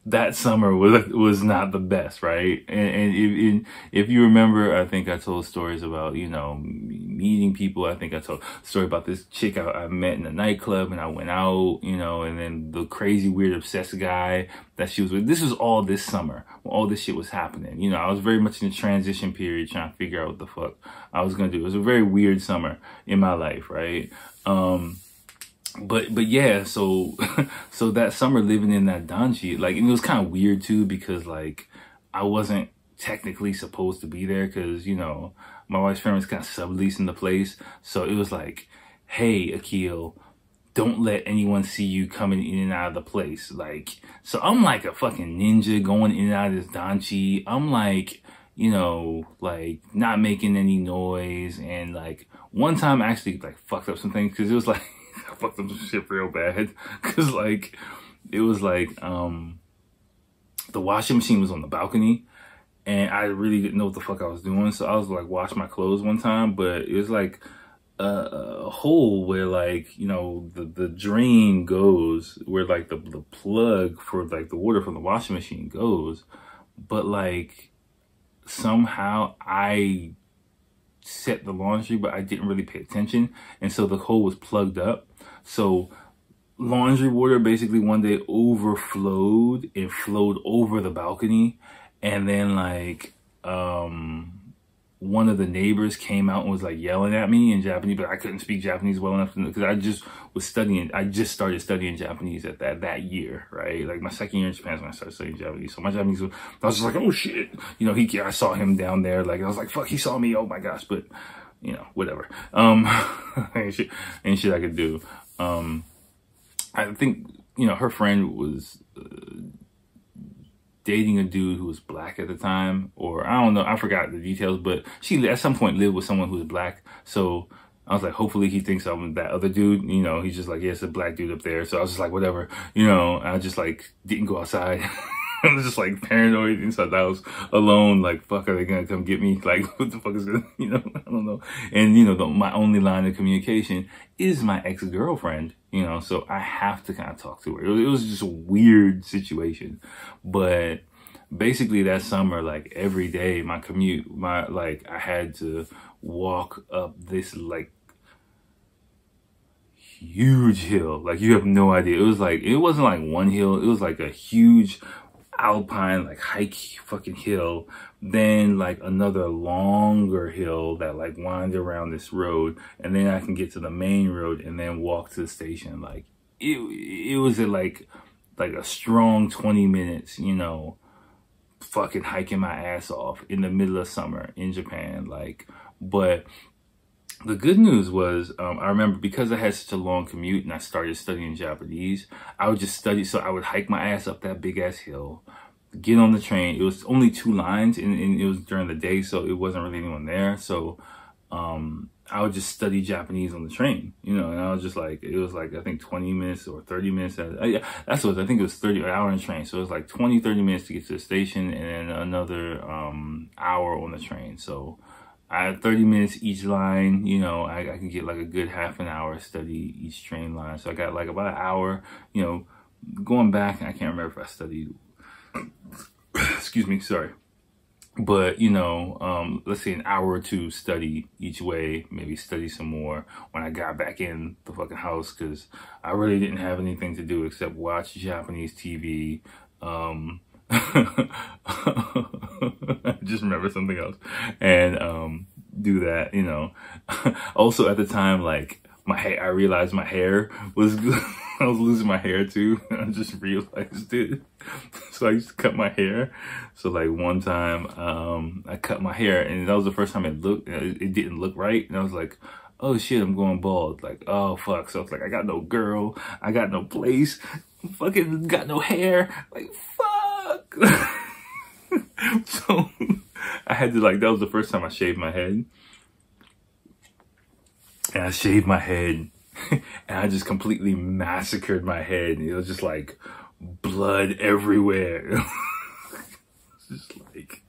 that summer was was not the best, right? And, and if, if you remember, I think I told stories about you know meeting people. I think I told a story about this chick I, I met in a nightclub, and I went out, you know, and then the crazy, weird, obsessed guy that she was with. This was all this summer when all this shit was happening. You know, I was very much in a transition period, trying to figure out what the fuck I was gonna do. It was a very weird summer in my life, right? Um, but but yeah, so *laughs* so that summer living in that danchi, like it was kind of weird too because like I wasn't technically supposed to be there because you know my wife's parents of subleasing the place, so it was like, hey Akil, don't let anyone see you coming in and out of the place. Like, so I'm like a fucking ninja going in and out of this danchi. I'm like, you know, like not making any noise and like one time I actually like fucked up some things because it was like. *laughs* *laughs* I fucked up some shit real bad. *laughs* Cause like, it was like, um, the washing machine was on the balcony and I really didn't know what the fuck I was doing. So I was like, wash my clothes one time, but it was like a, a hole where like, you know, the, the drain goes where like the, the plug for like the water from the washing machine goes. But like somehow I set the laundry, but I didn't really pay attention. And so the hole was plugged up. So laundry water basically one day overflowed and flowed over the balcony. And then like, um, one of the neighbors came out and was like yelling at me in Japanese, but I couldn't speak Japanese well enough because I just was studying. I just started studying Japanese at that that year, right? Like my second year in Japan is when I started studying Japanese. So my Japanese, was, I was just like, oh shit, you know, he. I saw him down there, like I was like, fuck, he saw me. Oh my gosh, but you know, whatever. Um, *laughs* ain't shit, ain't shit I could do. Um, I think you know her friend was. Uh, dating a dude who was black at the time, or I don't know, I forgot the details, but she at some point lived with someone who was black. So I was like, hopefully he thinks I'm that other dude. You know, he's just like, yeah, it's a black dude up there. So I was just like, whatever, you know, I just like didn't go outside. *laughs* I was just like paranoid inside the house alone. Like, fuck, are they gonna come get me? *laughs* Like, what the fuck is gonna, *laughs* you know, I don't know. And, you know, the, my only line of communication is my ex-girlfriend, you know, so I have to kind of talk to her. It was, it was just a weird situation. But basically that summer, like every day, my commute, my, like, I had to walk up this, like, huge hill. Like you have no idea. It was like, it wasn't like one hill. It was like a huge alpine like hike fucking hill then like another longer hill that like winds around this road and then i can get to the main road and then walk to the station. Like it it was a, like like a strong 20 minutes you know fucking hiking my ass off in the middle of summer in japan like but the good news was um, I remember because I had such a long commute and I started studying Japanese, I would just study. So I would hike my ass up that big ass hill, get on the train. It was only two lines and, and it was during the day, so it wasn't really anyone there. So um, I would just study Japanese on the train, you know, and I was just like, it was like, I think 20 minutes or 30 minutes. Uh, that's what I think it was 30 an hour on the train. So it was like 20, 30 minutes to get to the station and then another um, hour on the train. So I had 30 minutes each line, you know, I, I can get like a good half an hour study each train line. So I got like about an hour, you know, going back, I can't remember if I studied, *coughs* excuse me, sorry. But, you know, um, let's say an hour or two study each way, maybe study some more when I got back in the fucking house because I really didn't have anything to do except watch Japanese TV, um, *laughs* just remember something else and um, do that, you know. *laughs* also at the time, like my hair, I realized my hair was, *laughs* I was losing my hair too. I just realized it. So I used to cut my hair. So like one time, um, I cut my hair and that was the first time it looked, it didn't look right. And I was like, oh shit, I'm going bald. Like, oh fuck. So it's like, I got no girl. I got no place. Fucking got no hair. Like, fuck. *laughs* so I had to like, that was the first time I shaved my head. And I shaved my head *laughs* and I just completely massacred my head. It was just like blood everywhere. *laughs* just like,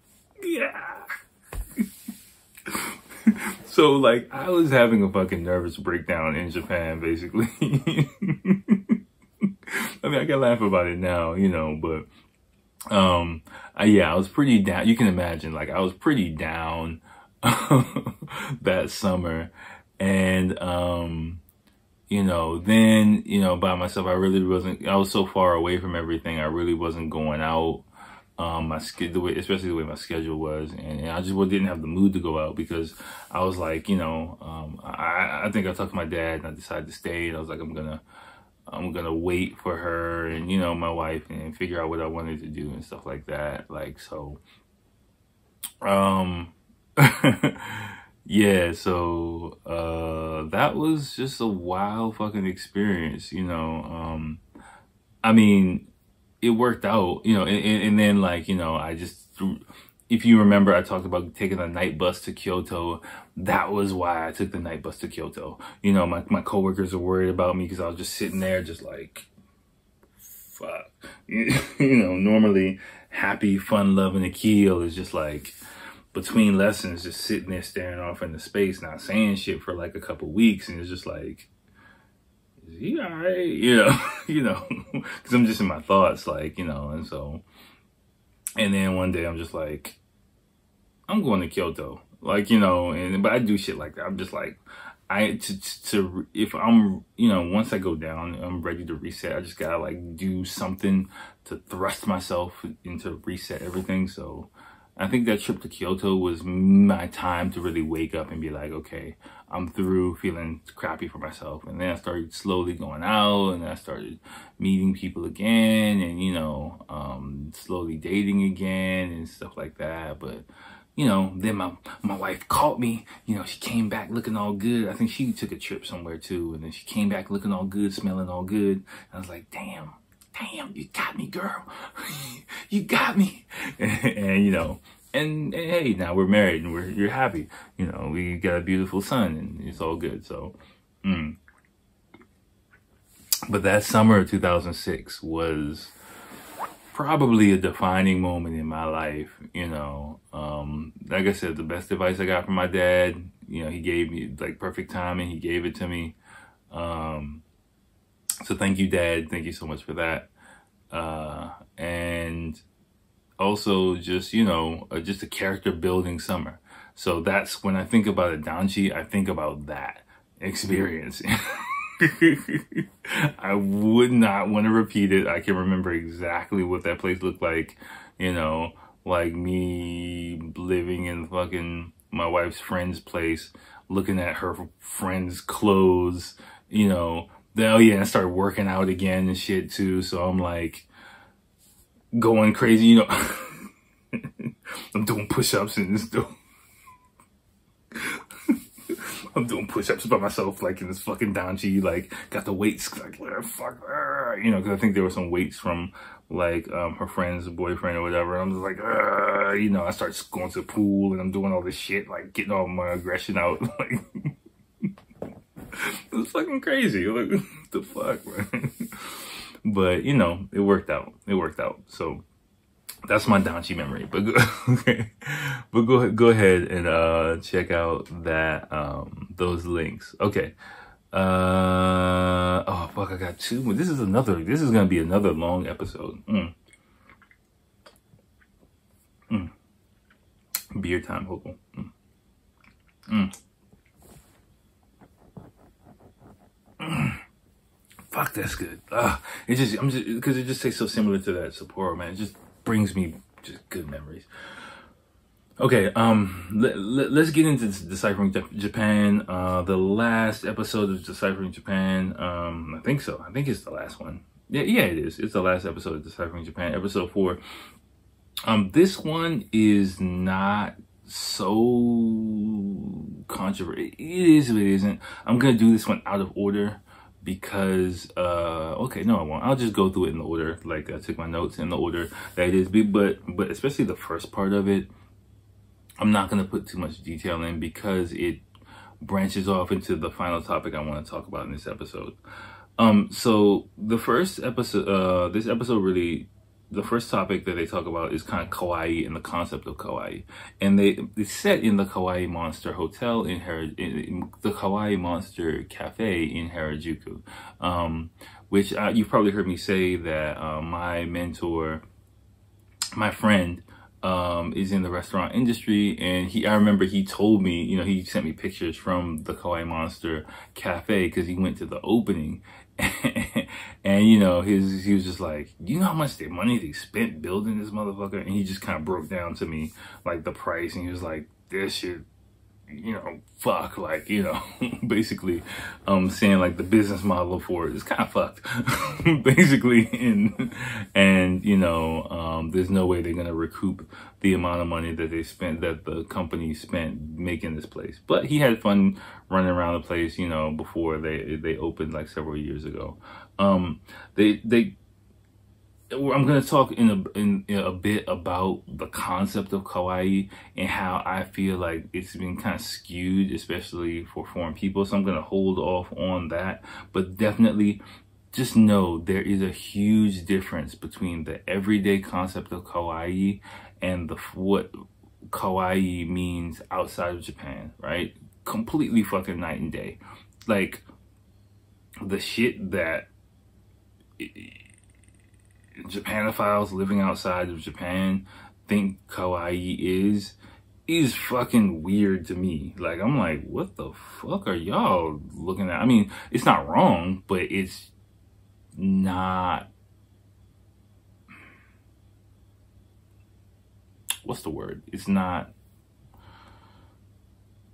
yeah. so like I was having a fucking nervous breakdown in Japan, basically. I mean, I can laugh about it now, you know, but um, I, yeah, I was pretty down. You can imagine, like I was pretty down *laughs* that summer, and um, you know, then you know, by myself, I really wasn't. I was so far away from everything. I really wasn't going out um, my way, especially the way my schedule was, and, and I just didn't have the mood to go out because I was like, you know, um, I, I think I talked to my dad and I decided to stay. And I was like, I'm gonna, I'm gonna wait for her and you know my wife and figure out what I wanted to do and stuff like that. Like so, um, *laughs* yeah. So uh, that was just a wild fucking experience, you know. Um, I mean it worked out, you know, and, and then like, you know, I just, if you remember, I talked about taking the night bus to Kyoto. That was why I took the night bus to Kyoto. You know, my, my coworkers were worried about me because I was just sitting there just like, fuck. *laughs* you know, normally happy, fun loving Akil is just like, between lessons, just sitting there staring off into space, not saying shit for like a couple weeks. And it's just like, is he all right? You know, *laughs* you know, because I'm just in my thoughts, like, you know, and so, and then one day I'm just like, I'm going to Kyoto, like, you know, and but I do shit like that. I'm just like, I to to if I'm you know once I go down, I'm ready to reset. I just gotta like do something to thrust myself into reset everything. So I think that trip to Kyoto was my time to really wake up and be like, okay, I'm through feeling crappy for myself. And then I started slowly going out and I started meeting people again and, you know, um, slowly dating again and stuff like that. But, you know, then my, my wife caught me, you know, she came back looking all good. I think she took a trip somewhere too. And then she came back looking all good, smelling all good. I was like, damn, damn, you got me, girl. *laughs* you got me. and, *laughs* and, you know, and, hey, now we're married and we're you're happy. You know, we got a beautiful son and it's all good. So, mm. but that summer of 2006 was probably a defining moment in my life. You know, um, like I said, the best advice I got from my dad. You know, he gave me like perfect timing. He gave it to me. Um, so thank you, Dad. Thank you so much for that. Uh, and also just, you know, uh, just a character building summer. So that's when I think about a Danchi, I think about that experience. *laughs* I would not want to repeat it. I can remember exactly what that place looked like, you know, like me living in fucking my wife's friend's place, looking at her friend's clothes, you know, oh yeah, I started working out again and shit too. So I'm like going crazy, you know. *laughs* I'm doing push-ups and *laughs* stuff. I'm doing push-ups by myself, like in this fucking Danchi, like got the weights, like fuck, you know, because I think there were some weights from like um, her friend's boyfriend or whatever. I'm just like, you know, I start going to the pool and I'm doing all this shit, like getting all my aggression out, *laughs* like. it's fucking crazy. Like, what the fuck, man? But, you know, it worked out. It worked out. So, that's my Danchi memory. But go, *laughs* okay, but go go ahead and uh, check out that um, those links. Okay. Uh, oh fuck! I got two. This is another. This is gonna be another long episode. Mm. Mm. Beer time, Hopo. Mm. Mm. *clears throat* Fuck, that's good. It just, I'm just, because it just tastes so similar to that Sapporo, man. It just brings me just good memories. Okay, um, let, let, us get into Deciphering Japan. Uh, the last episode of Deciphering Japan, um, I think so. I think it's the last one. Yeah, yeah, it is. It's the last episode of Deciphering Japan, episode four. Um, this one is not so controversial. It is, but it isn't. I'm gonna do this one out of order because uh okay no i won't. I'll just go through it in the order. Like i took my notes in the order that it is. But but especially the first part of it i'm not going to put too much detail in because it branches off into the final topic I want to talk about in this episode. Um, so the first episode, uh, this episode really, the first topic that they talk about is kind of kawaii and the concept of kawaii, and they it's set in the Kawaii Monster Hotel in, Hara, in, the Kawaii Monster Cafe in Harajuku, um, which uh, you've probably heard me say that uh, my mentor, my friend um, is in the restaurant industry, and he I remember he told me, you know, he sent me pictures from the Kawaii Monster Cafe because he went to the opening, *laughs* and you know, his he was just like, you know how much the money they spent building this motherfucker, and he just kind of broke down to me like the price, and he was like, this shit you know, fuck, like, you know, *laughs* basically, um, saying like the business model for it is kind of fucked, *laughs* basically, and, and, you know, um, there's no way they're going to recoup the amount of money that they spent, that the company spent making this place. But he had fun running around the place, you know, before they, they opened like several years ago. Um, they, they, I'm going to talk in a, in, in, a bit about the concept of kawaii and how I feel like it's been kind of skewed, especially for foreign people. So I'm going to hold off on that, but definitely just know there is a huge difference between the everyday concept of kawaii and the what kawaii means outside of Japan, right? Completely fucking night and day. Like the shit that Japanophiles living outside of Japan think kawaii is is fucking weird to me. Like I'm like, what the fuck are y'all looking at? I mean, it's not wrong, but it's not what's the word? It's not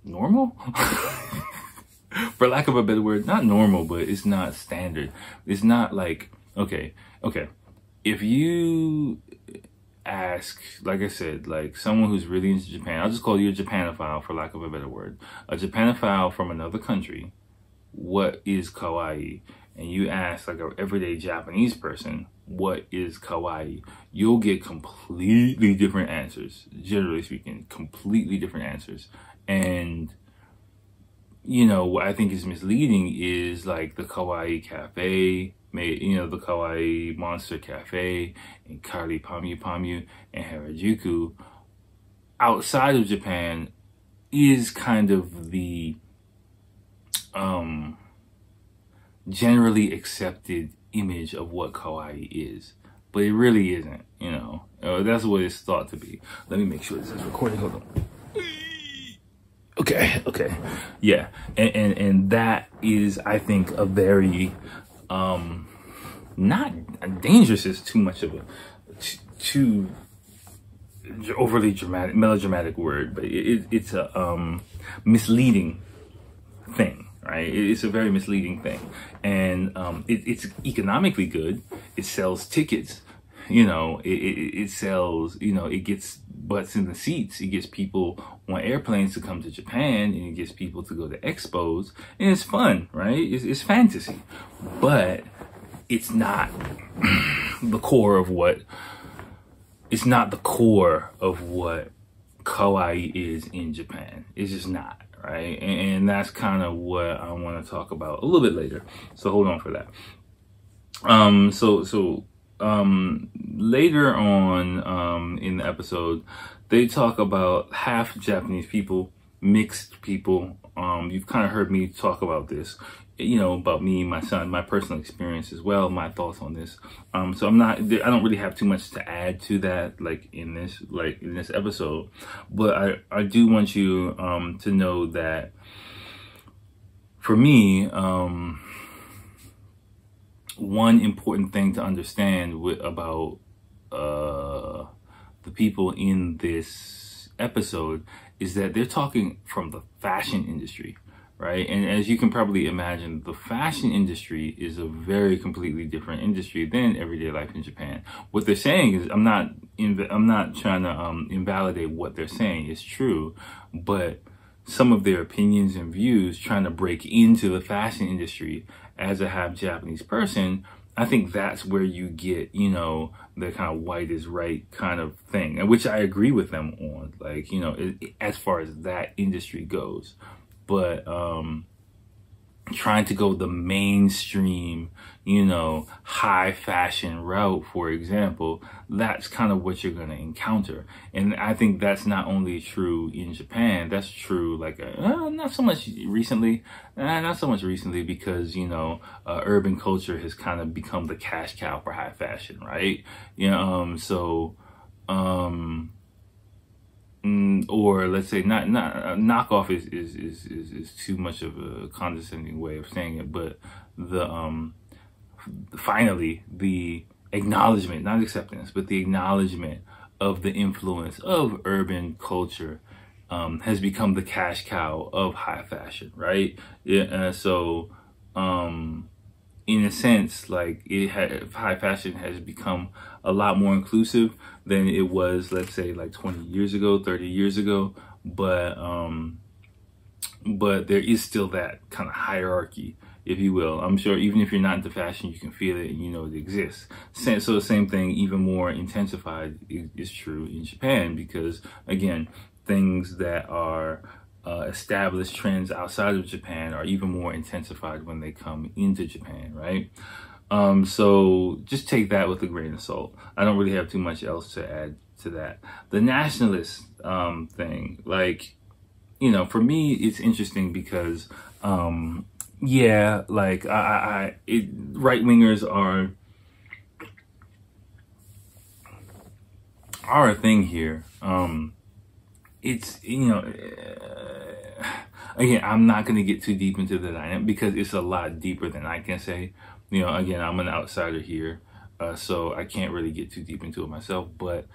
normal? *laughs* For lack of a better word, not normal, but it's not standard. It's not like, okay, okay if you ask, like I said, like someone who's really into Japan, I'll just call you a Japanophile for lack of a better word, a Japanophile from another country, what is kawaii? And you ask like an everyday Japanese person, what is kawaii? You'll get completely different answers, generally speaking, completely different answers. And you know, what I think is misleading is like the kawaii cafe, made, you know, the Kawaii Monster Cafe and Kyary Pamyu Pamyu and Harajuku outside of Japan is kind of the um, generally accepted image of what kawaii is. But it really isn't, you know. Uh, that's what it's thought to be. Let me make sure this is recording. Hold on. Okay, okay. Yeah. And, and, and that is, I think, a very um, not dangerous is too much of a too overly dramatic melodramatic word, but it, it's a um, misleading thing, right? It's a very misleading thing, and um, it, it's economically good. It sells tickets, you know. It, it, it sells, you know. It gets butts in the seats. It gets people on airplanes to come to Japan and it gets people to go to expos and it's fun, right? It's, it's fantasy, but it's not *clears throat* the core of what, it's not the core of what kawaii is in Japan. It's just not, right? And, and that's kind of what I want to talk about a little bit later. So hold on for that. Um, so, so, um, later on, um, in the episode, they talk about half Japanese people, mixed people. Um, you've kind of heard me talk about this, you know, about me, my son, my personal experience as well, my thoughts on this. Um, so I'm not, I don't really have too much to add to that, like in this, like in this episode, but I, I do want you, um, to know that for me, um, one important thing to understand with, about, uh, the people in this episode is that they're talking from the fashion industry, right? And as you can probably imagine, the fashion industry is a very completely different industry than everyday life in Japan. What they're saying is, I'm not, I'm not trying to um, invalidate what they're saying. It's true, but some of their opinions and views trying to break into the fashion industry as a half Japanese person I think that's where you get, you know, the kind of white is right kind of thing, which I agree with them on. Like, you know, it, as far as that industry goes, but um, trying to go the mainstream, you know, high fashion route, for example, that's kind of what you're going to encounter. And I think that's not only true in Japan, that's true like, uh, not so much recently, uh, not so much recently because, you know, uh, urban culture has kind of become the cash cow for high fashion, right? You know, um, so, um, Mm, or let's say not not uh, knockoff is, is is, is is too much of a condescending way of saying it, but the um finally the acknowledgement, not acceptance, but the acknowledgement of the influence of urban culture um, has become the cash cow of high fashion, right? Yeah, so um, in a sense, like it had, high fashion has become a lot more inclusive than it was, let's say, like 20 years ago, 30 years ago. But um, but there is still that kind of hierarchy, if you will. I'm sure even if you're not into fashion, you can feel it and you know it exists. So the same thing, even more intensified, is true in Japan because again, things that are uh, established trends outside of Japan are even more intensified when they come into Japan, right? Um, so just take that with a grain of salt. I don't really have too much else to add to that. The nationalist um, thing, like, you know, for me, it's interesting because, um, yeah, like, I, I, right wingers are are a thing here. Um, it's you know uh, again i'm not going to get too deep into the dynamic because it's a lot deeper than i can say you know again i'm an outsider here uh, so i can't really get too deep into it myself but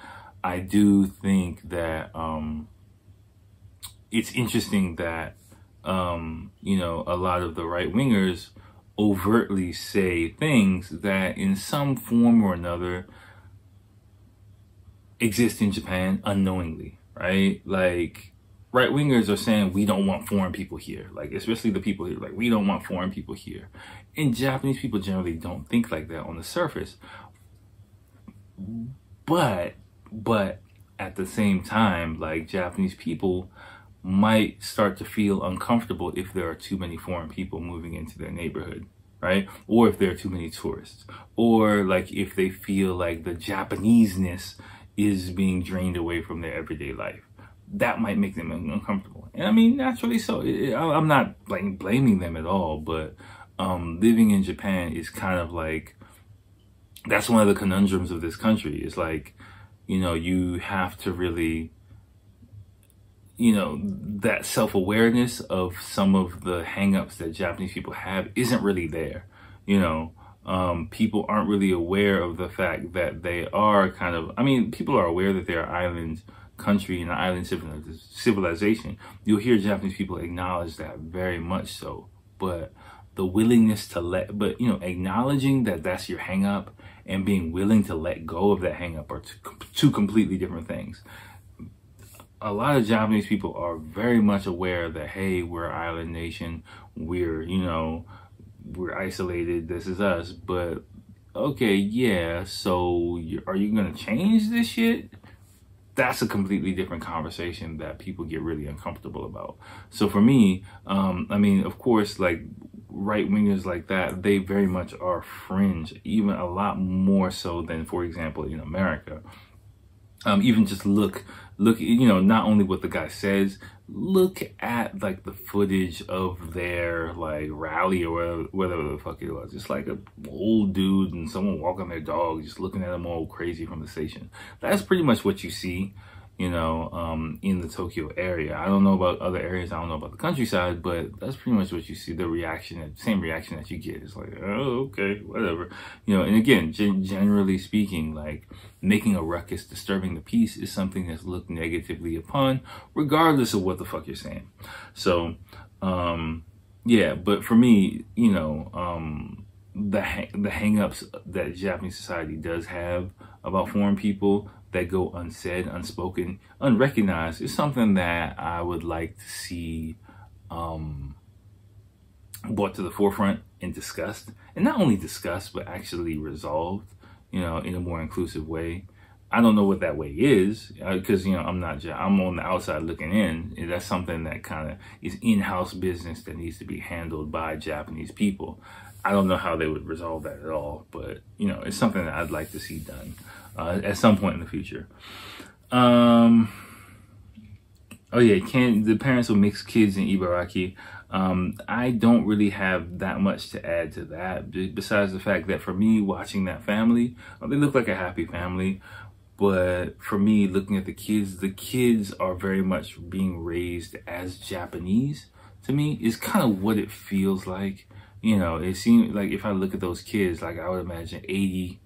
i do think that um, it's interesting that um, you know a lot of the right wingers overtly say things that in some form or another exist in japan unknowingly right? Like right wingers are saying we don't want foreign people here, like especially the people here, like we don't want foreign people here. And Japanese people generally don't think like that on the surface. But but at the same time, like Japanese people might start to feel uncomfortable if there are too many foreign people moving into their neighborhood right? Or if there are too many tourists, or like if they feel like the Japaneseness is being drained away from their everyday life. That might make them uncomfortable. And I mean, naturally so. I'm not like blaming them at all, but um, living in Japan is kind of like, that's one of the conundrums of this country. It's like, you know, you have to really, you know, that self awareness of some of the hangups that Japanese people have isn't really there. You know, um, people aren't really aware of the fact that they are kind of, I mean, people are aware that they're island country and an island civilization. You'll hear Japanese people acknowledge that very much so, but the willingness to let, but you know, acknowledging that that's your hang up and being willing to let go of that hang up are two, completely different things. A lot of Japanese people are very much aware that, hey, we're an island nation. We're, you know, we're isolated. This is us. But okay, yeah. So are you gonna change this shit? That's a completely different conversation that people get really uncomfortable about. So for me, um, I mean, of course, like right wingers like that, they very much are fringe, even a lot more so than, for example, in America. Um, even just look, look, you know, not only what the guy says, look at like the footage of their like rally or whatever, the fuck it was. Just like a old dude and someone walking their dog, just looking at them all crazy from the station. That's pretty much what you see you know, um, in the Tokyo area. I don't know about other areas. I don't know about the countryside, but that's pretty much what you see. The reaction, same reaction that you get. is like, oh, okay, whatever. You know, and again, gen- generally speaking, like making a ruckus, disturbing the peace is something that's looked negatively upon, regardless of what the fuck you're saying. So, um, yeah, but for me, you know, um, the the hangups that Japanese society does have about foreign people that go unsaid, unspoken, unrecognized is something that I would like to see um, brought to the forefront and discussed, and not only discussed but actually resolved, you know, in a more inclusive way. I don't know what that way is because uh, you know I'm not I'm on the outside looking in. And That's something that kind of is in-house business that needs to be handled by Japanese people. I don't know how they would resolve that at all, but you know it's something that I'd like to see done uh, at some point in the future. Um, oh yeah, can the parents will mix kids in Ibaraki? Um, I don't really have that much to add to that, besides the fact that for me, watching that family, they look like a happy family. But for me, looking at the kids, the kids are very much being raised as Japanese. To me, is kind of what it feels like. You know, it seems like if I look at those kids, like I would imagine 80,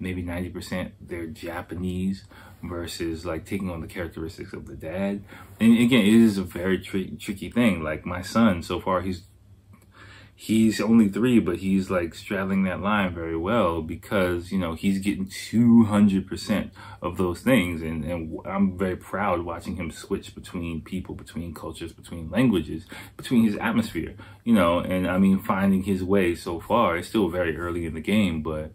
maybe 90% they're Japanese versus like taking on the characteristics of the dad. And again, it is a very tri- tricky thing. Like my son, so far, he's he's only three, but he's like straddling that line very well because, you know, he's getting 200% of those things. And, and I'm very proud watching him switch between people, between cultures, between languages, between his atmosphere, you know, and I mean, finding his way so far. It's still very early in the game, but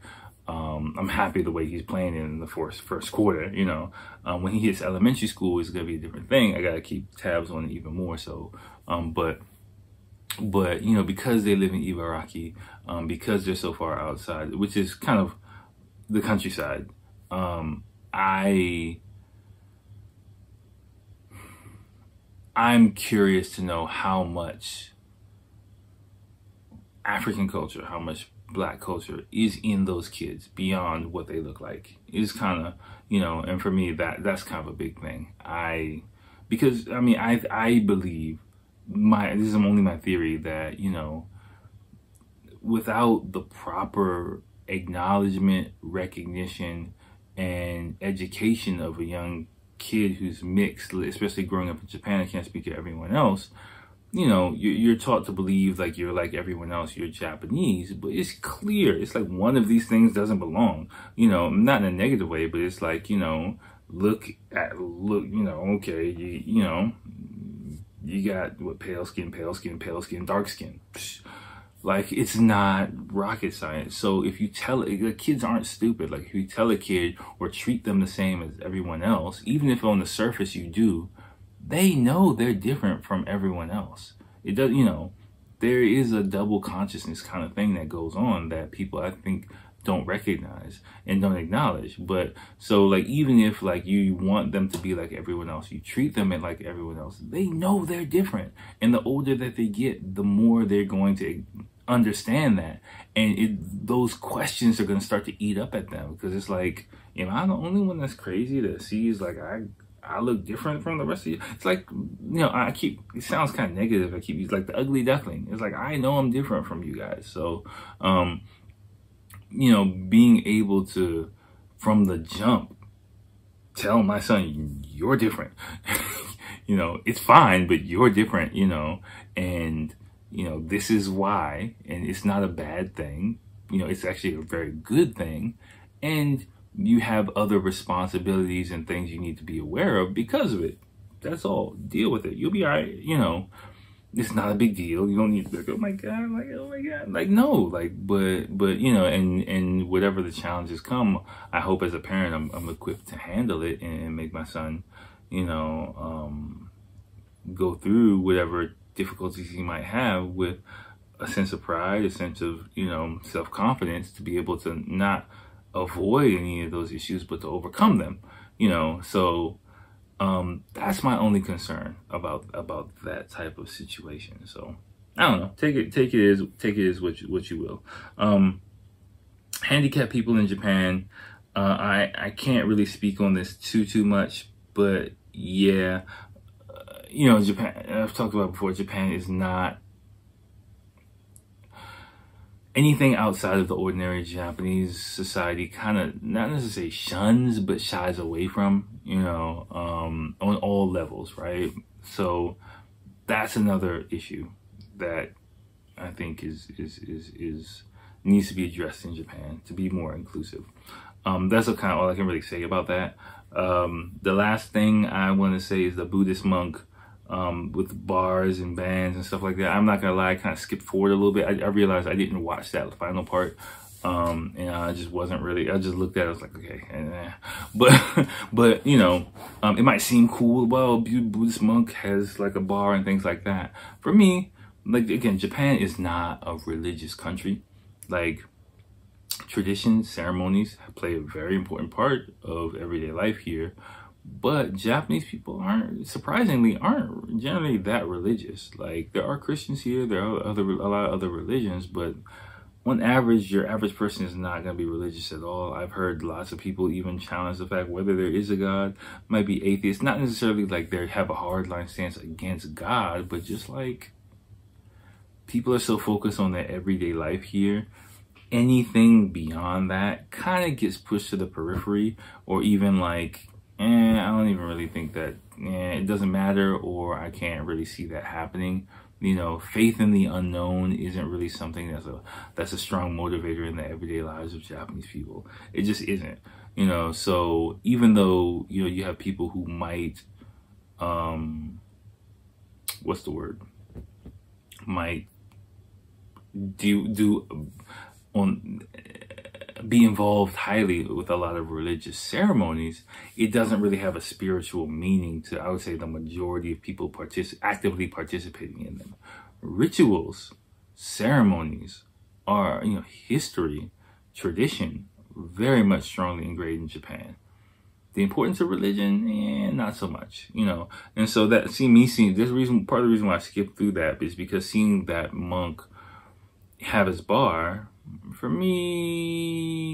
um, I'm happy the way he's playing in the first first quarter. You know, um, when he hits elementary school, it's gonna be a different thing. I gotta keep tabs on it even more so. Um, but but you know because they live in Ibaraki, um, because they're so far outside, which is kind of the countryside. Um, I I'm curious to know how much African culture, how much black culture is in those kids beyond what they look like. Is kind of you know, and for me that that's kind of a big thing. I because I mean I I believe my this is only my theory that you know without the proper acknowledgement recognition and education of a young kid who's mixed especially growing up in japan i can't speak to everyone else you know you're taught to believe like you're like everyone else you're japanese but it's clear it's like one of these things doesn't belong you know not in a negative way but it's like you know look at look you know okay you, you know you got what pale skin, pale skin, pale skin, dark skin. Like it's not rocket science. So if you tell it, the kids aren't stupid. Like if you tell a kid or treat them the same as everyone else, even if on the surface you do, they know they're different from everyone else. It does, you know, there is a double consciousness kind of thing that goes on that people I think don't recognize and don't acknowledge. But so like even if like you want them to be like everyone else, you treat them like everyone else, they know they're different. And the older that they get, the more they're going to understand that. And it, those questions are going to start to eat up at them because it's like, am I the only one that's crazy that sees like I I look different from the rest of you. It's like, you know, I keep, it sounds kind of negative. I keep, like the ugly duckling. It's like, I know I'm different from you guys. So, um, you know, being able to, from the jump, tell my son, you're different. *laughs* you know, it's fine, but you're different, you know, and, you know, this is why, and it's not a bad thing. You know, it's actually a very good thing. And you have other responsibilities and things you need to be aware of because of it. That's all. Deal with it. You'll be all right, you know it's not a big deal. You don't need to like, oh my god, like oh my god, like no, like but but you know, and and whatever the challenges come, I hope as a parent I'm, I'm equipped to handle it and, and make my son, you know, um, go through whatever difficulties he might have with a sense of pride, a sense of you know self confidence to be able to not avoid any of those issues, but to overcome them. You know, so um, that's my only concern about about that type of situation. So I don't know. Take it take it as take it as what you, what you will. Um, handicapped people in Japan. Uh, I I can't really speak on this too too much, but yeah, uh, you know Japan. I've talked about before. Japan is not anything outside of the ordinary Japanese society kind of not necessarily shuns but shies away from, you know, um, on all levels, right? So that's another issue that I think is is is is needs to be addressed in Japan to be more inclusive. Um, that's kind of all I can really say about that. Um, the last thing I want to say is the Buddhist monk um, with bars and bands and stuff like that. I'm not gonna lie, I kind of skipped forward a little bit. I, I, realized I didn't watch that final part Um, and I just wasn't really, I just looked at it, I was like, okay, eh. *laughs* but, but, you know, um, it might seem cool. Well, Buddhist monk has like a bar and things like that. For me, like, again, Japan is not a religious country. Like, traditions, ceremonies play a very important part of everyday life here. But Japanese people aren't, surprisingly, aren't generally that religious. Like, there are Christians here, there are other, a lot of other religions, but on average, your average person is not going to be religious at all. I've heard lots of people even challenge the fact whether there is a God, might be atheist. Not necessarily like they have a hardline stance against God, but just like people are so focused on their everyday life here. Anything beyond that kind of gets pushed to the periphery, or even like, eh, I don't even really think that eh, it doesn't matter, or I can't really see that happening you know, faith in the unknown isn't really something that's a that's a strong motivator in the everyday lives of Japanese people. It just isn't. You know, so even though, you know, you have people who might um what's the word? Might do do on be involved highly with a lot of religious ceremonies, it doesn't really have a spiritual meaning to, I would say, the majority of people partic- actively participating in them. Rituals, ceremonies are, you know, history, tradition, very much strongly ingrained in Japan. The importance of religion, eh, not so much, you know. And so that, see me seeing, this reason, part of the reason why I skipped through that is because seeing that monk have his bar for me,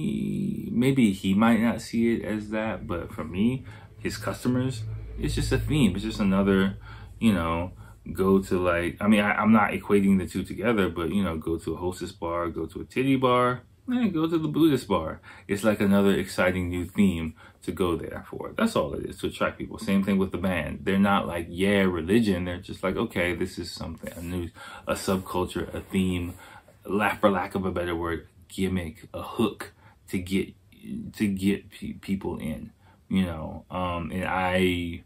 maybe he might not see it as that, but for me, his customers, it's just a theme. It's just another, you know, go to like, I mean, I, am not equating the two together, but you know, go to a hostess bar, go to a titty bar, and go to the Buddhist bar. It's like another exciting new theme to go there for. That's all it is to attract people. Same thing with the band. They're not like, yeah, religion. They're just like, okay, this is something, a new, a subculture, a theme, for lack of a better word, gimmick, a hook to get to get pe- people in, you know. Um, and I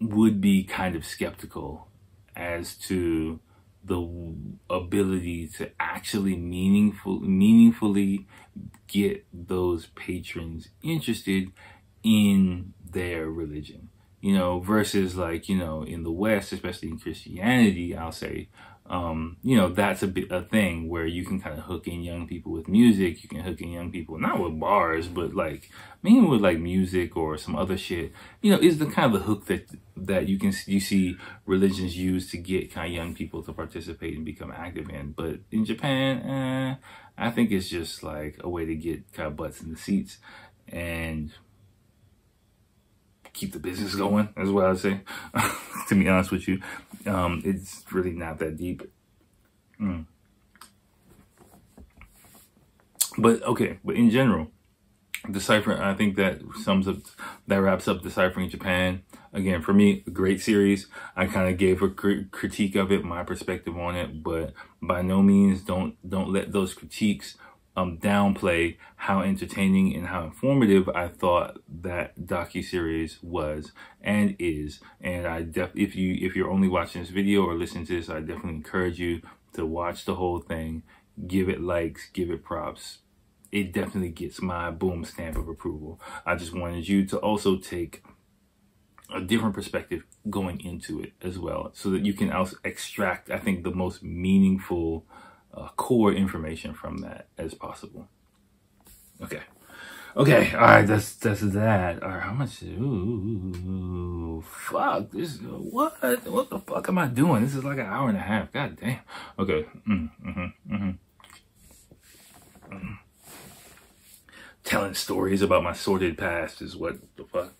would be kind of skeptical as to the ability to actually meaningful meaningfully get those patrons interested in their religion you know versus like you know in the west especially in christianity i'll say um, you know, that's a a thing where you can kind of hook in young people with music. You can hook in young people not with bars, but like maybe with like music or some other shit. You know, is the kind of the hook that that you can you see religions use to get kind of young people to participate and become active in. But in Japan, eh, I think it's just like a way to get kind of butts in the seats and keep the business going, is what I'd say. *laughs* to be honest with you, um, it's really not that deep. Mm. But okay, but in general, deciphering, I think that sums up, that wraps up deciphering Japan. Again, for me, a great series. I kind of gave a critique of it, my perspective on it, but by no means don't don't let those critiques um, downplay how entertaining and how informative I thought that docu series was and is. And I def if you if you're only watching this video or listening to this, I definitely encourage you to watch the whole thing, give it likes, give it props. It definitely gets my boom stamp of approval. I just wanted you to also take a different perspective going into it as well so that you can also extract i think the most meaningful uh, core information from that as possible. Okay. Okay, all right, that's that's that. All right, how much? Ooh, fuck this. What? What the fuck am I doing? This is like an hour and a half. God damn. Okay. Mm, mm-hmm, mm-hmm. Mm. Telling stories about my sordid past is what the fuck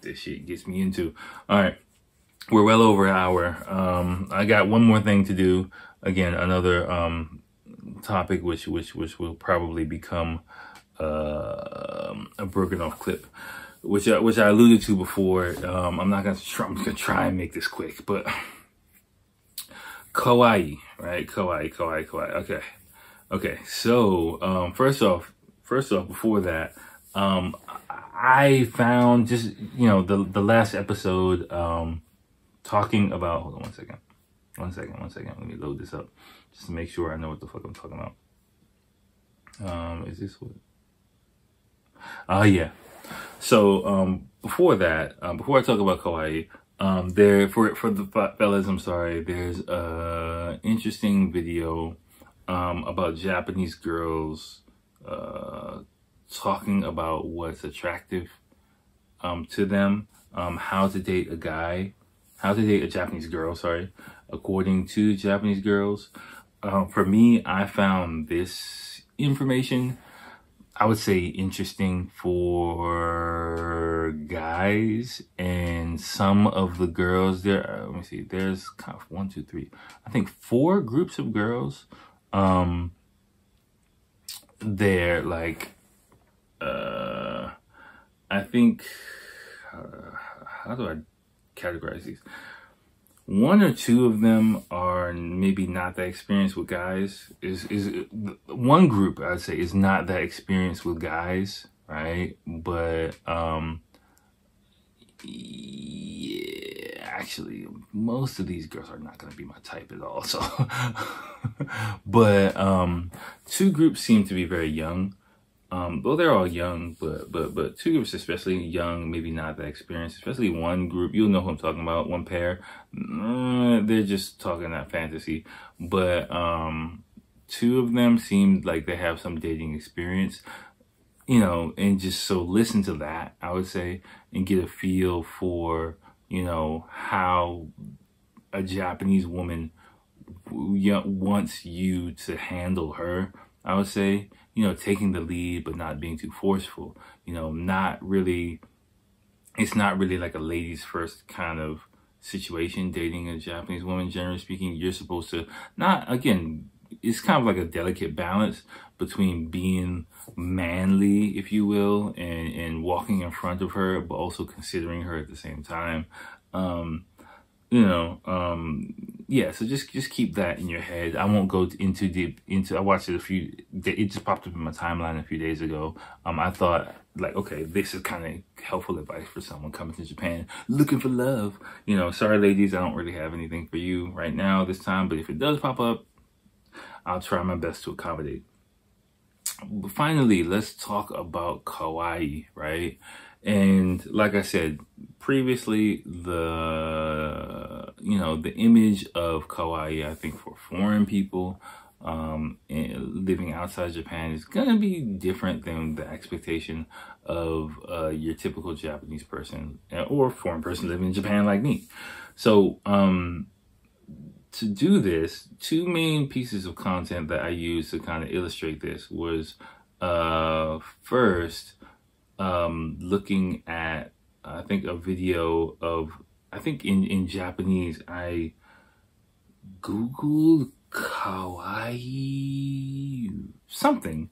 this shit gets me into. All right, we're well over an hour. Um, I got one more thing to do again, another um, topic which which which will probably become uh, a broken off clip, which I, which I alluded to before. Um, I'm not gonna try, I'm gonna try and make this quick, but kawaii, right? Kawaii, kawaii, kawaii. Okay, okay. So um, first off, first off, before that, um, I found just you know the the last episode um, talking about. Hold on one second. One second, one second. Let me load this up just to make sure I know what the fuck I'm talking about. Um, is this what? Ah, uh, yeah. So, um, before that, um, before I talk about Kawaii, um, there, for, for the fellas, I'm sorry, there's a interesting video, um, about Japanese girls, uh, talking about what's attractive, um, to them, um, how to date a guy, how to date a Japanese girl, sorry, according to Japanese girls. Um, for me, I found this information, I would say interesting for guys and some of the girls there. Uh, let me see, there's kind of one, two, three, I think four groups of girls. Um, they're like, uh, I think, uh, how do I categorize these? One or two of them are maybe not that experienced with guys. Is is one group I'd say is not that experienced with guys, right? But um yeah, actually most of these girls are not going to be my type at all. *laughs* So but um two groups seem to be very young. Um, though they're all young, but but but two groups, especially young, maybe not that experienced. Especially one group, you'll know who I'm talking about. One pair, uh, they're just talking that fantasy. But um, two of them seemed like they have some dating experience, you know, and just so listen to that. I would say and get a feel for you know how a Japanese woman wants you to handle her. I would say you know, taking the lead, but not being too forceful, you know, not really, it's not really like a ladies first kind of situation, dating a Japanese woman, generally speaking, you're supposed to not, again, it's kind of like a delicate balance between being manly, if you will, and, and walking in front of her, but also considering her at the same time. Um, you know, um, yeah, so just just keep that in your head. I won't go into deep into. I watched it a few. It just popped up in my timeline a few days ago. Um, I thought like, okay, this is kind of helpful advice for someone coming to Japan looking for love. You know, sorry, ladies, I don't really have anything for you right now this time, but if it does pop up, I'll try my best to accommodate. But finally, let's talk about kawaii, right? And like I said previously, the you know the image of kawaii, I think for foreign people um, living outside Japan is gonna be different than the expectation of uh, your typical Japanese person uh, or foreign person living in Japan like me. So um, to do this, two main pieces of content that I used to kind of illustrate this was uh, first um, looking at, I think, a video of, I think in, in Japanese, I Googled kawaii something,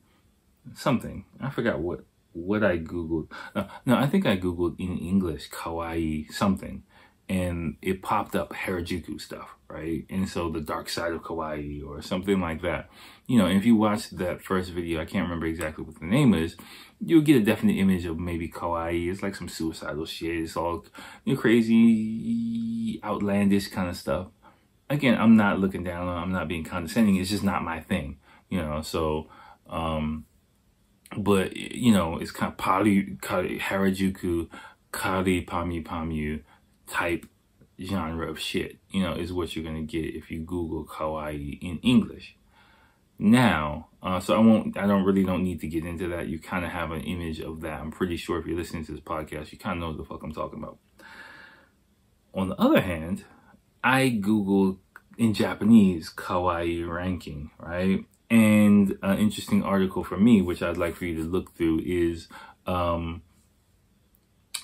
something. I forgot what, what I Googled. No, no, I think I Googled in English kawaii something and it popped up Harajuku stuff, right? And so the dark side of kawaii or something like that. You know, if you watch that first video, I can't remember exactly what the name is, you'll get a definite image of maybe kawaii. It's like some suicidal shit. It's all you know, crazy, outlandish kind of stuff. Again, I'm not looking down on, I'm not being condescending. It's just not my thing, you know, so, um, but, you know, it's kind of poly, Harajuku, Kyary Pamyu Pamyu, type genre of shit, you know, is what you're to get if you Google kawaii in English. Now, uh, so I won't, I don't really don't need to get into that. You kind of have an image of that. I'm pretty sure if you're listening to this podcast, you kind of know what the fuck I'm talking about. On the other hand, I Googled in Japanese kawaii ranking, right? And an interesting article for me, which I'd like for you to look through is, um,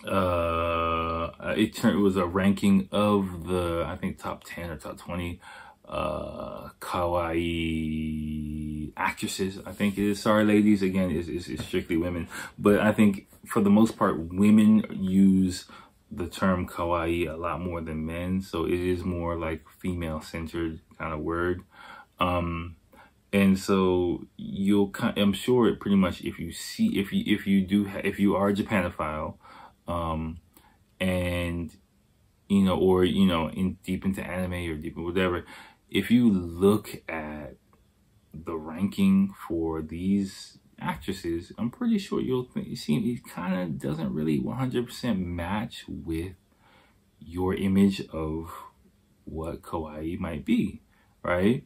uh, it turned it was a ranking of the I think top ten or top twenty uh kawaii actresses. I think it is. Sorry, ladies. Again, it's, it's strictly women, but I think for the most part, women use the term kawaii a lot more than men. So it is more like female centered kind of word. Um, and so you'll I'm sure it pretty much if you see if you if you do if you are a Japanophile um, and you know, or you know, in deep into anime or deep whatever, if you look at the ranking for these actresses, I'm pretty sure you'll think, you see, it kind of doesn't really 100% match with your image of what kawaii might be, right?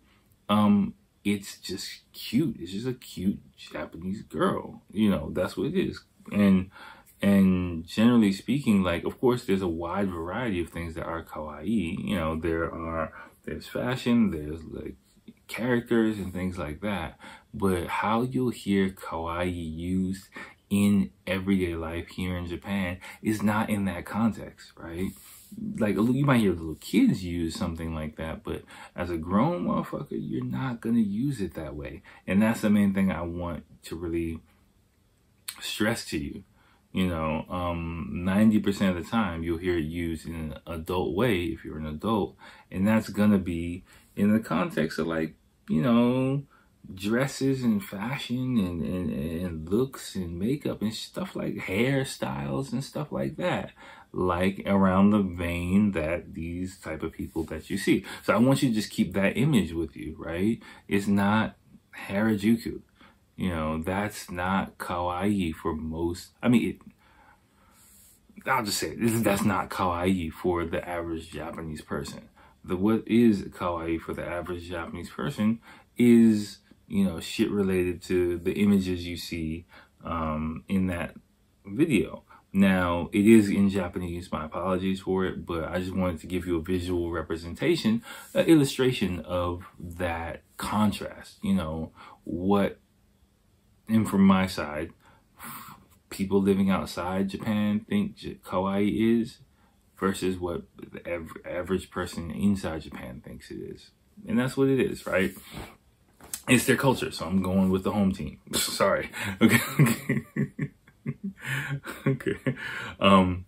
Um, it's just cute. It's just a cute Japanese girl. You know, that's what it is. And and generally speaking, like of course there's a wide variety of things that are kawaii. You know, there are there's fashion, there's like characters and things like that. But how you'll hear kawaii used in everyday life here in Japan is not in that context, right? Like you might hear little kids use something like that, but as a grown motherfucker, you're not gonna use it that way. And that's the main thing I want to really stress to you. You know, um, 90% of the time you'll hear it used in an adult way if you're an adult. And that's gonna be in the context of like, you know, dresses and fashion and, and, and looks and makeup and stuff like hairstyles and stuff like that like around the vein that these type of people that you see. So i want you to just keep that image with you right? It's not harajuku you know that's not kawaii for most i mean it, i'll just say it, that's not kawaii for the average japanese person the what is kawaii for the average japanese person is you know, shit related to the images you see um, in that video. Now, it is in Japanese, my apologies for it, but I just wanted to give you a visual representation, an illustration of that contrast, you know, what, and from my side, people living outside Japan think kawaii is versus what the average person inside Japan thinks it is. And that's what it is, right? it's their culture. So I'm going with the home team. *laughs* Sorry. *laughs* Okay. *laughs* okay. Um,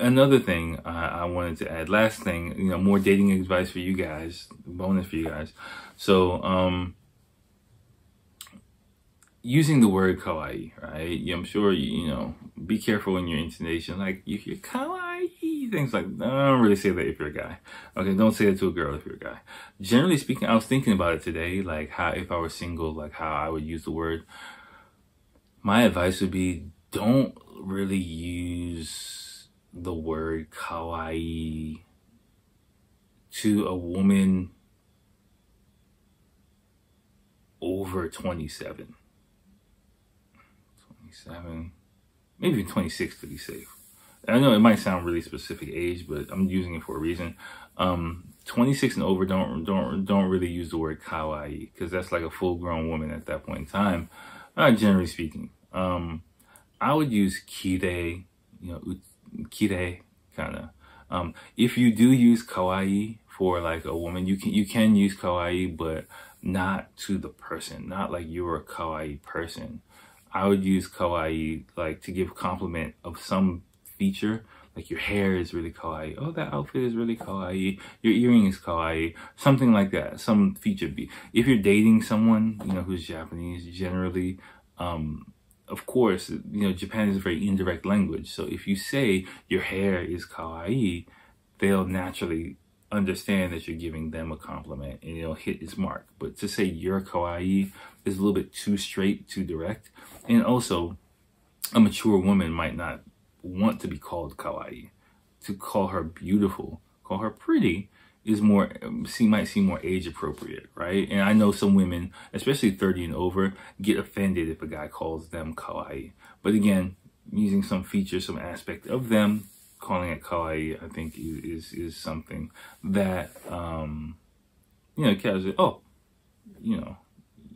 another thing I, I wanted to add, last thing, you know, more dating advice for you guys, bonus for you guys. So, um, using the word kawaii, right? I'm sure, you, you know, be careful in your intonation. Like, you hear kawaii, things like, I don't really say that if you're a guy. Okay, don't say that to a girl if you're a guy. Generally speaking, I was thinking about it today, like how, if I were single, like how I would use the word. My advice would be, don't really use the word kawaii to a woman over 27 27, maybe even 26 to be safe. I know it might sound really specific age, but I'm using it for a reason. Um, 26 and over don't don't don't really use the word kawaii because that's like a full grown woman at that point in time. Uh, generally speaking, um, I would use kirei, you know, kirei kind of. Um, if you do use kawaii for like a woman, you can you can use kawaii, but not to the person, not like you're a kawaii person. I would use kawaii like to give compliment of some feature. Like your hair is really kawaii. Oh, that outfit is really kawaii. Your earring is kawaii. Something like that. Some feature be. If you're dating someone, you know, who's Japanese, generally, um, of course, you know, Japan is a very indirect language. So if you say your hair is kawaii, they'll naturally understand that you're giving them a compliment and it'll hit its mark. But to say you're kawaii is a little bit too straight, too direct. And also, a mature woman might not want to be called kawaii. To call her beautiful, call her pretty, is more she might seem more age appropriate, right? And I know some women, especially 30 and over, get offended if a guy calls them kawaii. But again, using some feature, some aspect of them, calling it kawaii, I think is is something that um you know, casually, oh, you know,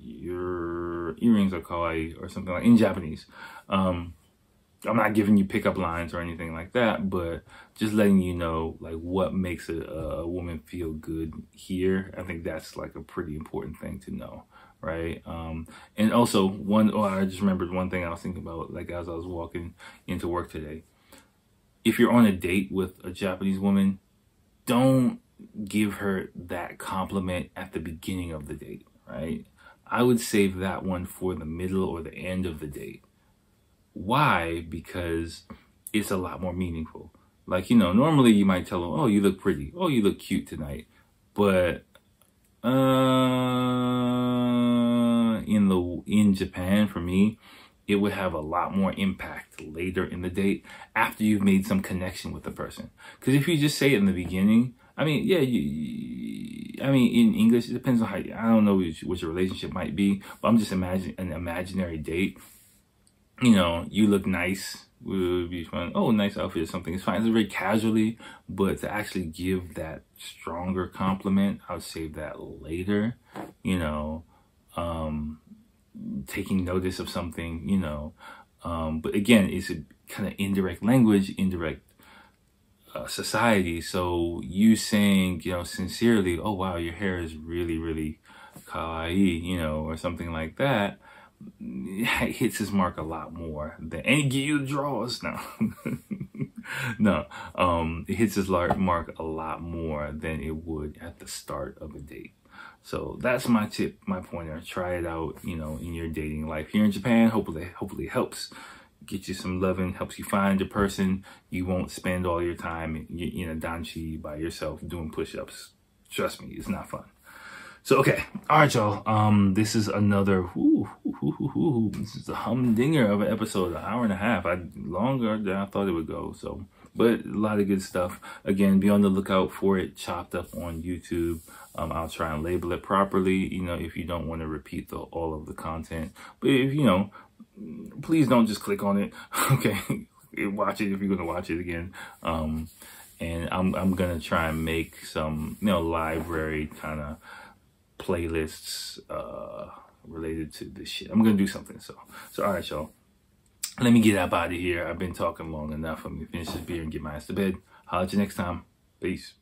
your earrings are kawaii or something like in Japanese. Um, I'm not giving you pickup lines or anything like that, but just letting you know like what makes a, a woman feel good here. I think that's like a pretty important thing to know, right? Um, and also one, oh, I just remembered one thing I was thinking about like as I was walking into work today. If you're on a date with a Japanese woman, don't give her that compliment at the beginning of the date, right? I would save that one for the middle or the end of the date. Why? Because it's a lot more meaningful. Like, you know, normally you might tell them, oh, you look pretty. Oh, you look cute tonight. But, uh, in the in Japan, for me, it would have a lot more impact later in the date after you've made some connection with the person. Because if you just say it in the beginning, I mean, yeah, you, I mean, in English, it depends on how, I don't know which, what your relationship might be, but I'm just imagining an imaginary date. You know, you look nice, would be fun. Oh, nice outfit or something. It's fine. It's very casually, but to actually give that stronger compliment, I'll save that later. You know, um, taking notice of something, you know. Um, but again, it's a kind of indirect language, indirect uh, society. So you saying, you know, sincerely, oh wow, your hair is really, really kawaii, you know, or something like that, *laughs* it hits his mark a lot more than give you draws now. *laughs* no, um, it hits his mark a lot more than it would at the start of a date. So that's my tip, my pointer. Try it out, you know, in your dating life here in Japan. Hopefully, hopefully it helps get you some loving, helps you find your person. You won't spend all your time in a danchi by yourself doing push-ups. Trust me, it's not fun. So okay, all right, y'all. Um, this is another. Whoo, whoo, whoo, this is a humdinger of an episode, an hour and a half. I longer than I thought it would go. So, but a lot of good stuff. Again, be on the lookout for it chopped up on YouTube. Um, I'll try and label it properly, you know, if you don't want to repeat the, all of the content. But if, you know, please don't just click on it. *laughs* okay. watch it if you're going to watch it again. Um, and I'm, I'm going to try and make some, you know, library kind of playlists, uh, related to this shit. I'm going to do something. So, so, all right, y'all. Let me get up out of here. I've been talking long enough. Let me finish this beer and get my ass to bed. Holla at you next time. Peace.